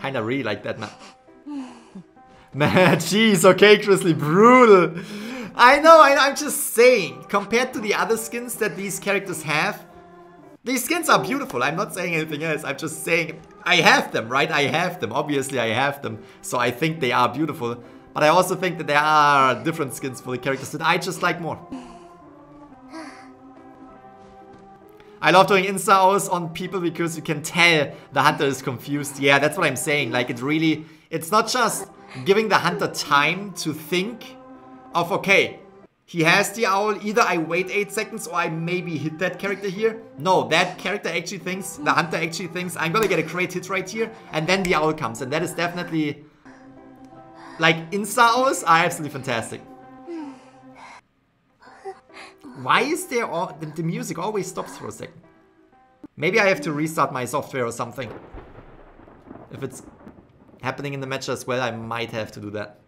Kinda really like that map. Man, jeez, okay, Chrisley, brutal. I know, I, I'm just saying, compared to the other skins that these characters have, these skins are beautiful, I'm not saying anything else, I'm just saying, I have them, right? I have them, obviously I have them, so I think they are beautiful. But I also think that there are different skins for the characters that I just like more. I love doing insta on people because you can tell the hunter is confused. Yeah, that's what I'm saying. Like it really, it's not just giving the hunter time to think of, okay, he has the owl, either I wait 8 seconds or I maybe hit that character here. No, that character actually thinks, the hunter actually thinks, I'm gonna get a great hit right here, and then the owl comes. And that is definitely, like, insta owls are absolutely fantastic. Why is there all, the, the music always stops for a second? Maybe I have to restart my software or something. If it's happening in the match as well, I might have to do that.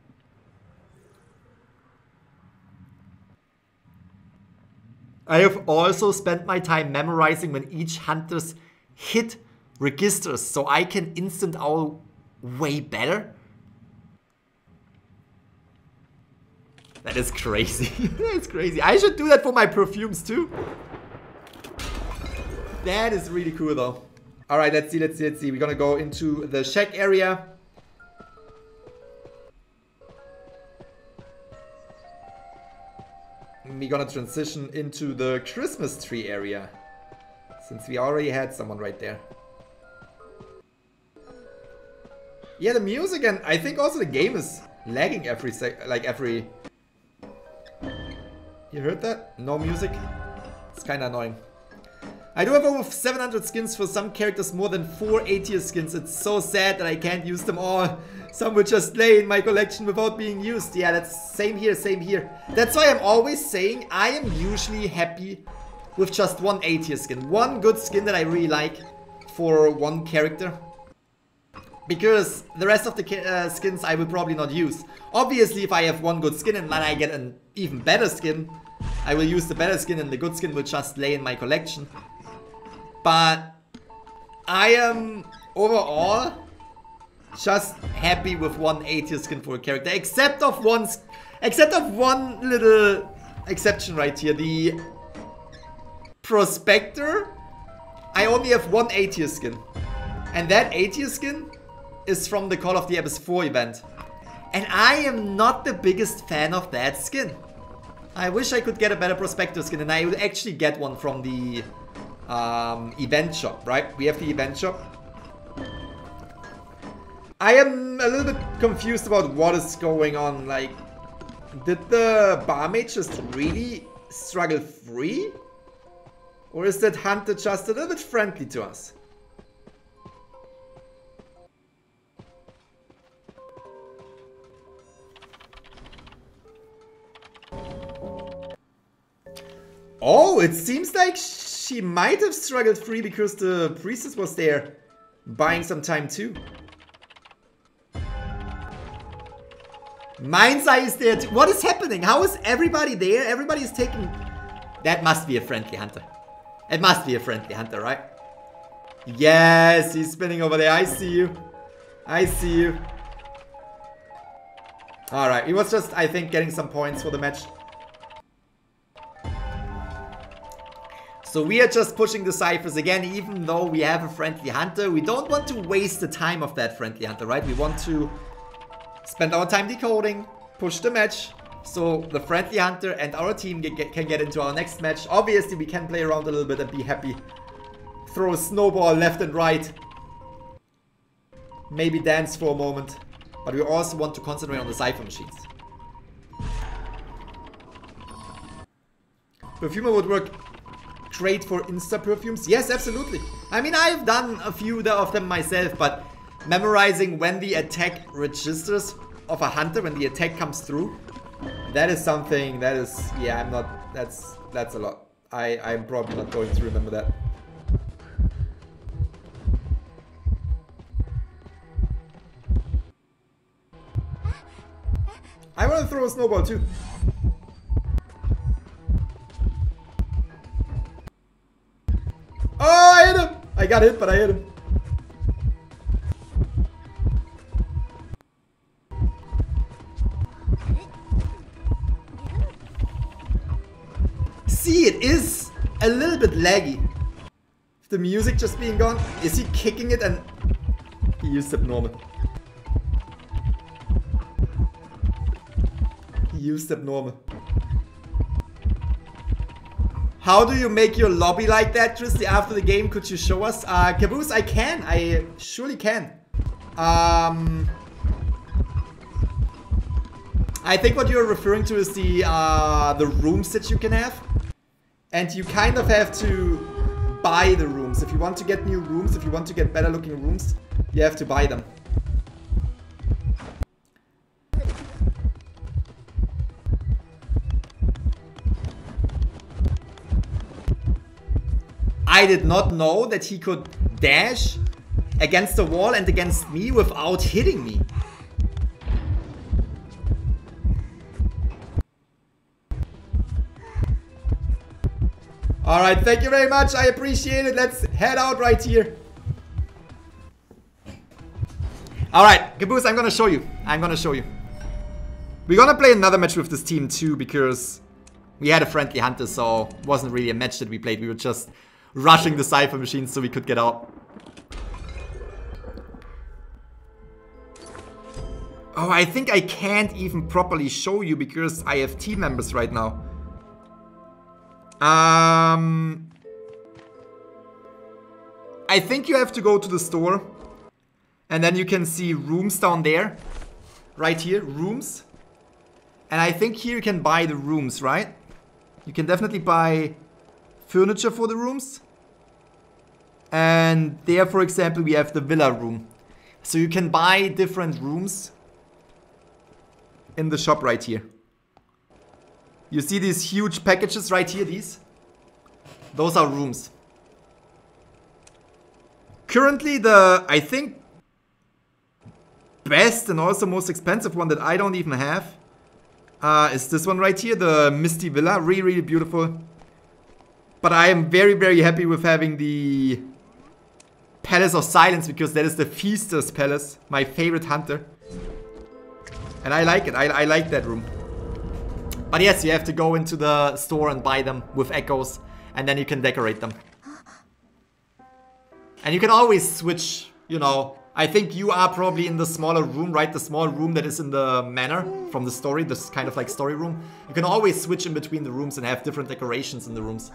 I have also spent my time memorizing when each hunter's hit registers so I can instant owl way better. That is crazy. That's crazy. I should do that for my perfumes too. That is really cool though. Alright, let's see, let's see, let's see. We're gonna go into the shack area. We're gonna transition into the Christmas tree area. Since we already had someone right there. Yeah, the music and I think also the game is lagging every sec like every you heard that? No music? It's kinda annoying. I do have over 700 skins for some characters, more than 4 A-tier skins. It's so sad that I can't use them all. Some would just lay in my collection without being used. Yeah, that's same here, same here. That's why I'm always saying I am usually happy with just one A-tier skin. One good skin that I really like for one character. Because the rest of the uh, skins I will probably not use. Obviously, if I have one good skin and then I get an even better skin, I will use the better skin and the good skin will just lay in my collection. But I am overall just happy with one A-tier skin for a character, except of one, except of one little exception right here. The Prospector, I only have one A-tier skin. And that A-tier skin is from the Call of the Abyss 4 event. And I am not the biggest fan of that skin. I wish I could get a better Prospector skin and I would actually get one from the um, event shop, right? We have the event shop. I am a little bit confused about what is going on. Like, did the barmaid just really struggle free? Or is that hunter just a little bit friendly to us? Oh, it seems like she might have struggled free because the priestess was there buying some time too. Mind's Eye is there too. What is happening? How is everybody there? Everybody is taking... That must be a friendly hunter. It must be a friendly hunter, right? Yes, he's spinning over there. I see you. I see you. Alright, he was just, I think, getting some points for the match. So we are just pushing the ciphers again, even though we have a friendly hunter. We don't want to waste the time of that friendly hunter, right? We want to spend our time decoding, push the match, so the friendly hunter and our team get, get, can get into our next match. Obviously, we can play around a little bit and be happy. Throw a snowball left and right. Maybe dance for a moment. But we also want to concentrate on the Cipher machines. Perfumer would work great for Insta perfumes? Yes, absolutely. I mean, I've done a few of them myself, but memorizing when the attack registers of a hunter, when the attack comes through, that is something that is, yeah, I'm not, that's, that's a lot. I, I'm probably not going to remember that. I want to throw a snowball too. Oh, I hit him! I got hit, but I hit him. See, it is a little bit laggy. The music just being gone. Is he kicking it and... He used abnormal. He used abnormal. How do you make your lobby like that, Tristy, after the game? Could you show us? Uh, Caboose, I can. I surely can. Um, I think what you're referring to is the uh, the rooms that you can have. And you kind of have to buy the rooms. If you want to get new rooms, if you want to get better looking rooms, you have to buy them. I did not know that he could dash against the wall and against me without hitting me. Alright, thank you very much. I appreciate it. Let's head out right here. Alright, Caboose, I'm gonna show you. I'm gonna show you. We're gonna play another match with this team too because we had a friendly hunter, so it wasn't really a match that we played. We were just rushing the Cipher machines so we could get out. Oh, I think I can't even properly show you because I have team members right now. Um, I think you have to go to the store and then you can see rooms down there. Right here, rooms. And I think here you can buy the rooms, right? You can definitely buy furniture for the rooms. And there, for example, we have the villa room. So you can buy different rooms in the shop right here. You see these huge packages right here, these? Those are rooms. Currently the, I think, best and also most expensive one that I don't even have uh, is this one right here, the Misty Villa. Really, really beautiful. But I am very, very happy with having the Palace of Silence because that is the Feaster's Palace, my favorite hunter. And I like it, I, I like that room. But yes, you have to go into the store and buy them with echoes and then you can decorate them. And you can always switch, you know, I think you are probably in the smaller room, right? The small room that is in the manor from the story, this kind of like story room. You can always switch in between the rooms and have different decorations in the rooms.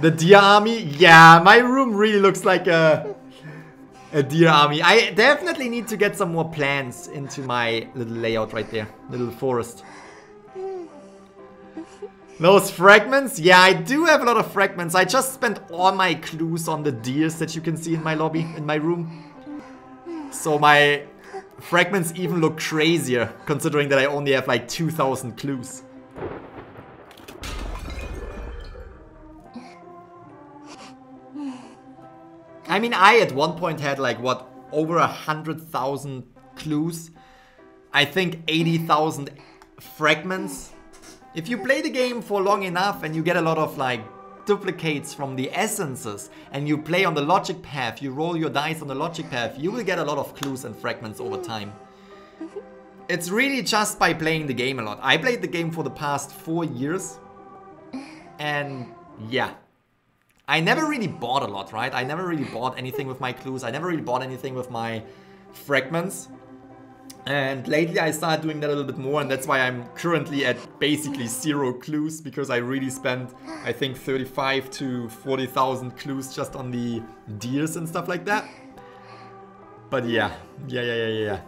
The deer army? Yeah, my room really looks like a, a deer army. I definitely need to get some more plants into my little layout right there. Little forest. Those fragments? Yeah, I do have a lot of fragments. I just spent all my clues on the deers that you can see in my lobby, in my room. So my fragments even look crazier, considering that I only have like 2,000 clues. I mean, I at one point had like, what, over a hundred thousand clues. I think 80,000 fragments. If you play the game for long enough and you get a lot of like duplicates from the essences and you play on the logic path, you roll your dice on the logic path, you will get a lot of clues and fragments over time. It's really just by playing the game a lot. I played the game for the past four years and yeah, I never mm. really bought a lot, right? I never really bought anything with my clues. I never really bought anything with my fragments. And lately I started doing that a little bit more and that's why I'm currently at basically zero clues because I really spent I think 35 to 40,000 clues just on the deers and stuff like that. But yeah, yeah, yeah, yeah, yeah.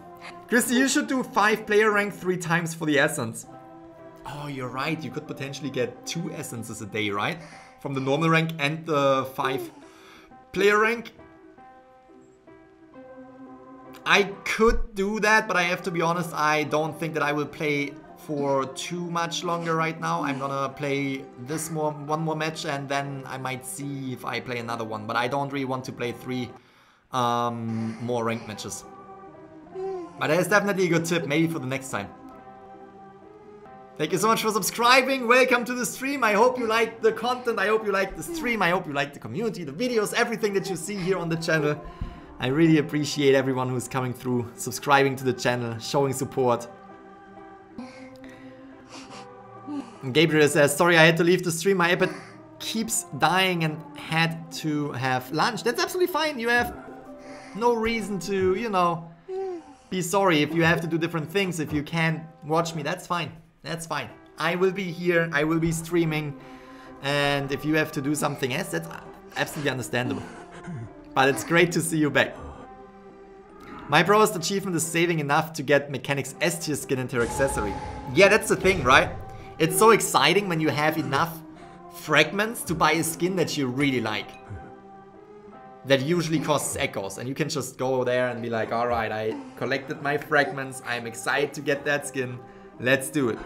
Christy, you should do 5 player rank 3 times for the essence. Oh, you're right, you could potentially get 2 essences a day, right? From the normal rank and the 5 player rank. I could do that, but I have to be honest, I don't think that I will play for too much longer right now. I'm gonna play this more one more match and then I might see if I play another one. But I don't really want to play three um, more ranked matches. But that is definitely a good tip, maybe for the next time. Thank you so much for subscribing. Welcome to the stream. I hope you like the content. I hope you like the stream. I hope you like the community, the videos, everything that you see here on the channel. I really appreciate everyone who's coming through, subscribing to the channel, showing support. Gabriel says, sorry I had to leave the stream. My iPad keeps dying and had to have lunch. That's absolutely fine. You have no reason to, you know, be sorry if you have to do different things. If you can't watch me, that's fine. That's fine. I will be here, I will be streaming, and if you have to do something else, that's absolutely understandable. But it's great to see you back. My proposed achievement is saving enough to get Mechanics S tier skin into her accessory. Yeah, that's the thing, right? It's so exciting when you have enough fragments to buy a skin that you really like. That usually costs echoes and you can just go there and be like, alright, I collected my fragments, I'm excited to get that skin. Let's do it.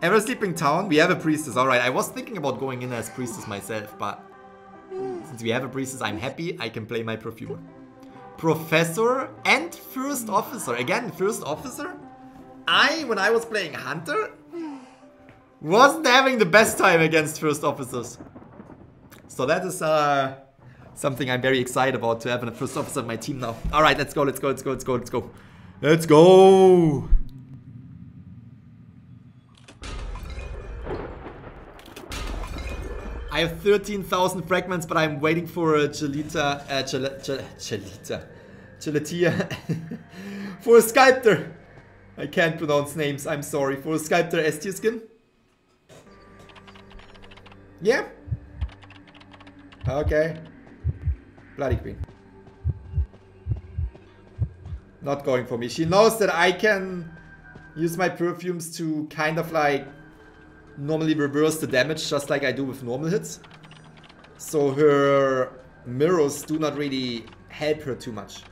Ever Sleeping Town? We have a priestess. Alright, I was thinking about going in as priestess myself, but since we have a priestess, I'm happy I can play my perfumer. Professor and first officer. Again, first officer? I, when I was playing Hunter, wasn't having the best time against first officers. So that is uh, something I'm very excited about to have a first officer on my team now. Alright, let's go, let's go, let's go, let's go, let's go. Let's go! I have 13,000 fragments, but I'm waiting for a Gelita, uh, Gel Gel Gelita, Gelatia, for a sculptor. I can't pronounce names, I'm sorry. For a sculptor S skin. Yeah. Okay. Bloody Queen. Not going for me. She knows that I can use my perfumes to kind of like normally reverse the damage just like I do with normal hits. So her mirrors do not really help her too much.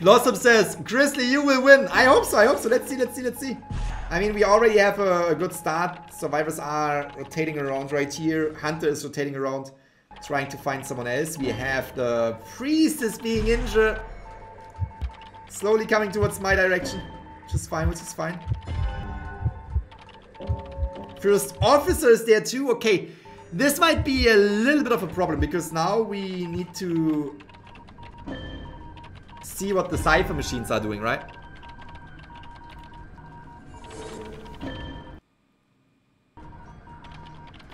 Blossom says, Grizzly, you will win. I hope so, I hope so. Let's see, let's see, let's see. I mean, we already have a, a good start. Survivors are rotating around right here. Hunter is rotating around, trying to find someone else. We have the Priestess being injured. Slowly coming towards my direction. Which is fine, which is fine. First officer is there too. Okay, this might be a little bit of a problem because now we need to see what the cipher machines are doing, right?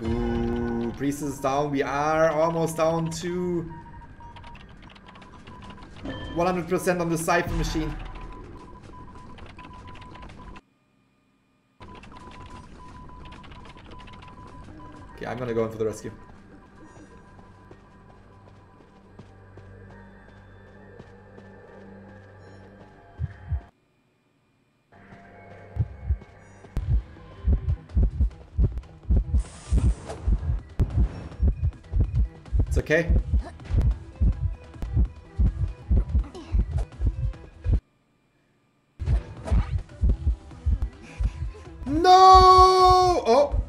Ooh, is down. We are almost down to 100% on the Cipher machine. Okay, I'm gonna go in for the rescue. It's okay. No! Oh!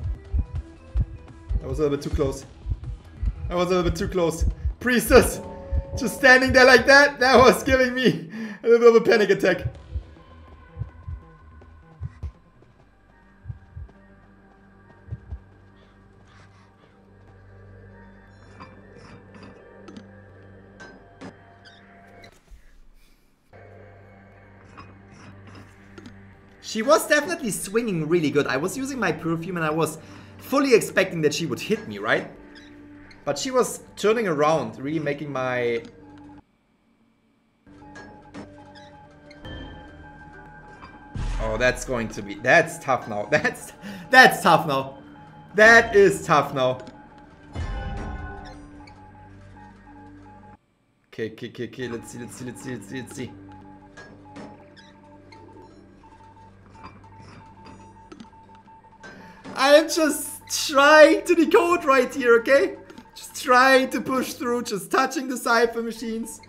That was a little bit too close. That was a little bit too close. Priestess! Just standing there like that, that was giving me a little bit of a panic attack. She was definitely swinging really good. I was using my perfume and I was fully expecting that she would hit me, right? But she was turning around, really making my... Oh, that's going to be... That's tough now. That's, that's tough now. That is tough now. Okay, okay, okay, okay. Let's see, let's see, let's see, let's see, let's see. I'm just trying to decode right here, okay? Just trying to push through, just touching the cipher machines.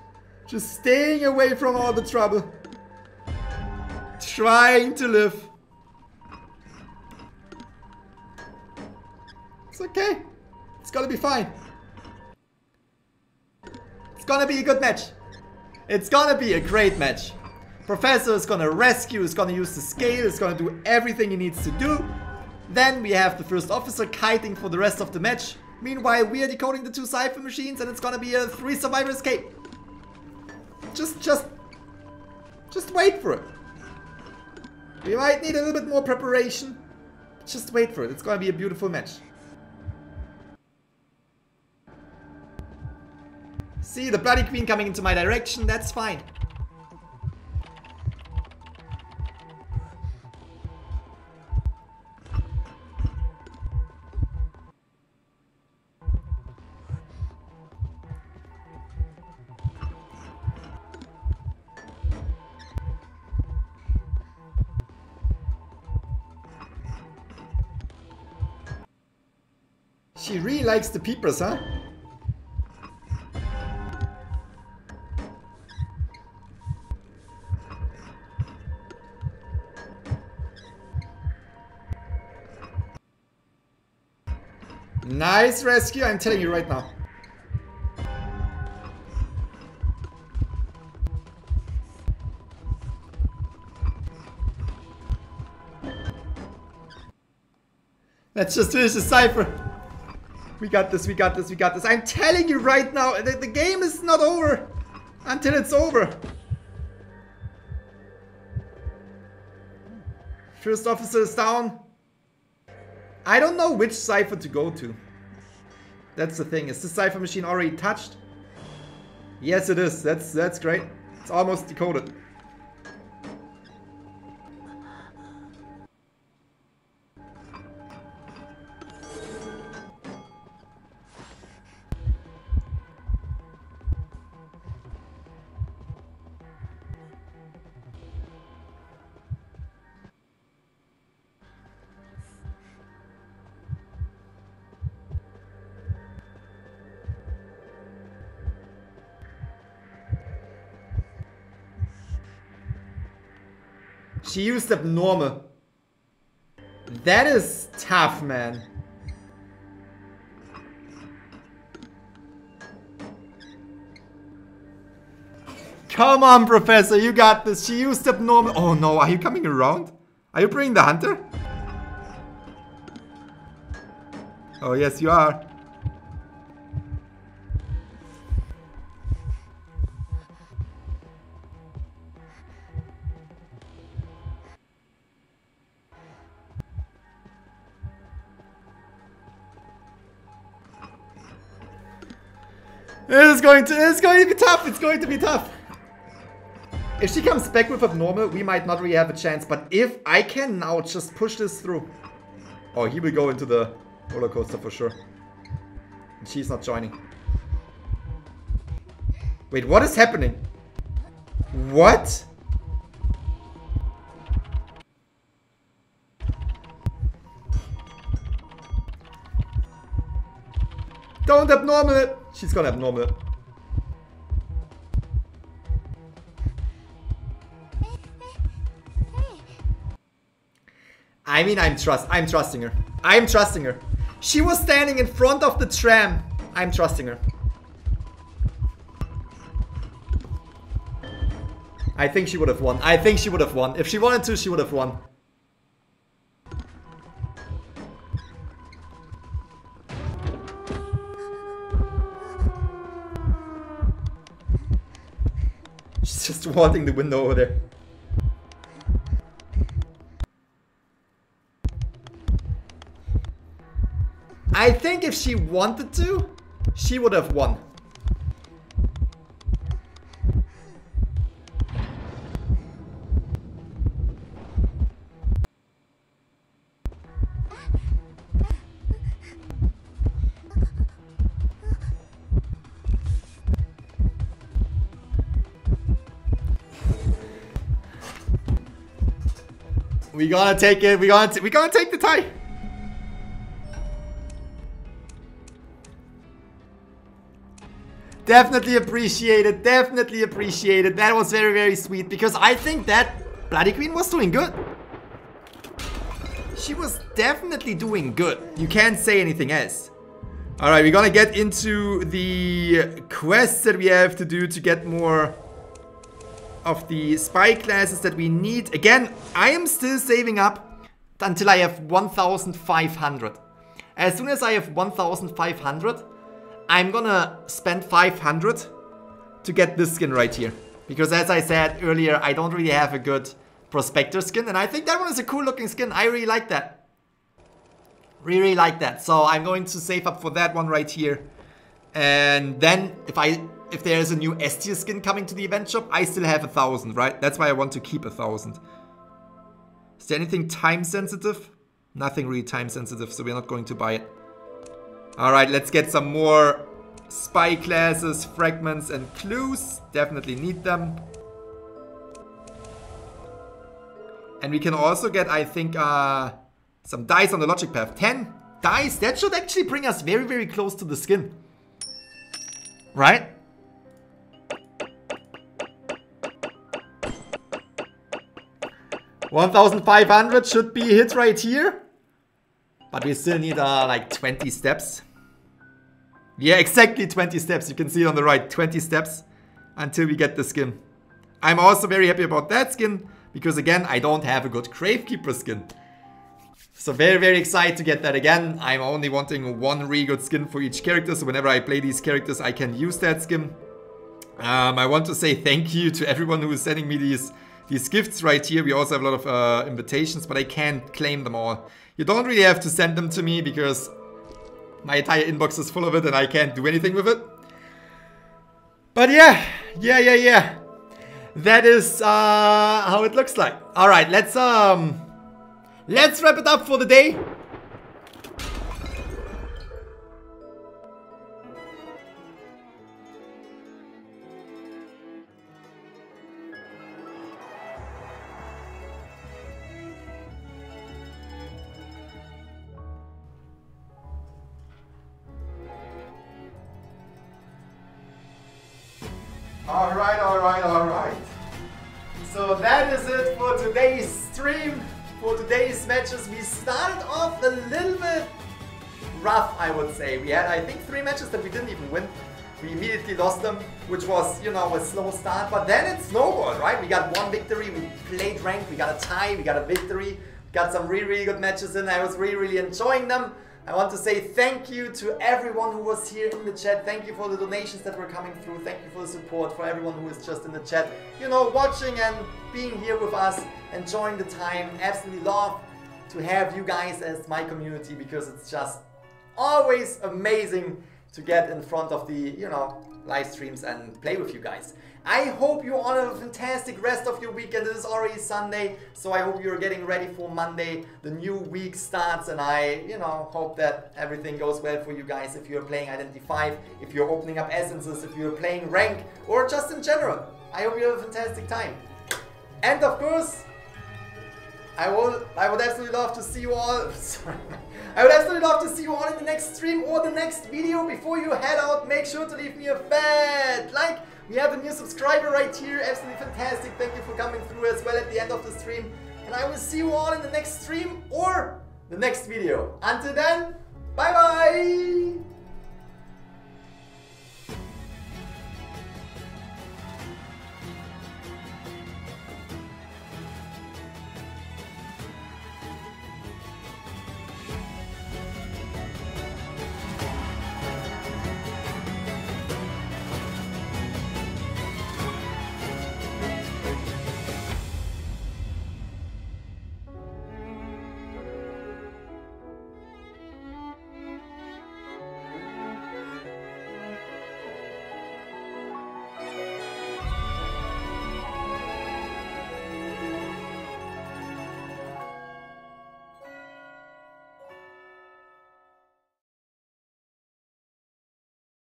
Just staying away from all the trouble. Trying to live. It's okay. It's gonna be fine. It's gonna be a good match. It's gonna be a great match. Professor is gonna rescue, is gonna use the scale, is gonna do everything he needs to do. Then we have the first officer kiting for the rest of the match. Meanwhile, we are decoding the two cipher machines and it's gonna be a three survivor escape. Just, just, just wait for it. We might need a little bit more preparation. Just wait for it. It's gonna be a beautiful match. See, the Bloody Queen coming into my direction. That's fine. She really likes the peepers, huh? Nice rescue, I'm telling you right now. Let's just finish the cipher. We got this, we got this, we got this. I'm telling you right now, the, the game is not over until it's over. First officer is down. I don't know which cipher to go to. That's the thing. Is the cipher machine already touched? Yes, it is. That's that's great. It's almost decoded. She used up normal. That is tough, man. Come on, Professor, you got this. She used up normal. Oh no, are you coming around? Are you bringing the hunter? Oh yes, you are. Going to it's going to be tough. It's going to be tough. If she comes back with abnormal, we might not really have a chance. But if I can now just push this through. Oh, he will go into the roller coaster for sure. She's not joining. Wait, what is happening? What? Don't abnormal. She's gonna have I mean, I'm trust. I'm trusting her. I'm trusting her. She was standing in front of the tram. I'm trusting her. I think she would have won. I think she would have won. If she wanted to, she would have won. She's just wanting the window over there. I think if she wanted to, she would have won. We gotta take it. We gotta. we gotta take the tie. Definitely appreciate it. Definitely appreciate it. That was very, very sweet because I think that Bloody Queen was doing good. She was definitely doing good. You can't say anything else. Alright, we're gonna get into the quests that we have to do to get more of the spy classes that we need. Again, I am still saving up until I have 1,500. As soon as I have 1,500, I'm gonna spend 500 to get this skin right here. Because as I said earlier, I don't really have a good Prospector skin. And I think that one is a cool looking skin. I really like that. Really, really like that. So I'm going to save up for that one right here. And then if I if there's a new S tier skin coming to the event shop, I still have a thousand, right? That's why I want to keep a thousand. Is there anything time sensitive? Nothing really time sensitive, so we're not going to buy it. Alright, let's get some more spy classes, fragments, and clues. Definitely need them. And we can also get, I think, uh, some dice on the logic path. 10 dice, that should actually bring us very, very close to the skin. Right? One thousand five hundred should be hit right here. But we still need uh, like 20 steps. Yeah, exactly 20 steps. You can see it on the right, 20 steps until we get the skin. I'm also very happy about that skin because again, I don't have a good Gravekeeper skin. So very, very excited to get that again. I'm only wanting one really good skin for each character, so whenever I play these characters, I can use that skin. Um, I want to say thank you to everyone who is sending me these these gifts right here. We also have a lot of uh, invitations, but I can't claim them all. You don't really have to send them to me because my entire inbox is full of it and I can't do anything with it. But yeah, yeah, yeah, yeah. That is uh, how it looks like. All right, let's um, let's wrap it up for the day. All right, all right, all right. So that is it for today's stream. For today's matches, we started off a little bit rough, I would say. We had, I think, three matches that we didn't even win. We immediately lost them, which was, you know, a slow start. But then it snowballed, right? We got one victory, we played ranked, we got a tie, we got a victory. Got some really, really good matches in. I was really, really enjoying them. I want to say thank you to everyone who was here in the chat. Thank you for the donations that were coming through. Thank you for the support, for everyone who is just in the chat. You know, watching and being here with us, enjoying the time. Absolutely love to have you guys as my community because it's just always amazing to get in front of the, you know, live streams and play with you guys. I hope you all have a fantastic rest of your weekend. It is already Sunday, so I hope you're getting ready for Monday. The new week starts, and I, you know, hope that everything goes well for you guys if you're playing Identity V, if you're opening up essences, if you're playing rank, or just in general. I hope you have a fantastic time. And of course, I will I would absolutely love to see you all sorry. I would absolutely love to see you all in the next stream or the next video. Before you head out, make sure to leave me a fat like. We have a new subscriber right here. Absolutely fantastic. Thank you for coming through as well at the end of the stream. And I will see you all in the next stream or the next video. Until then, bye bye!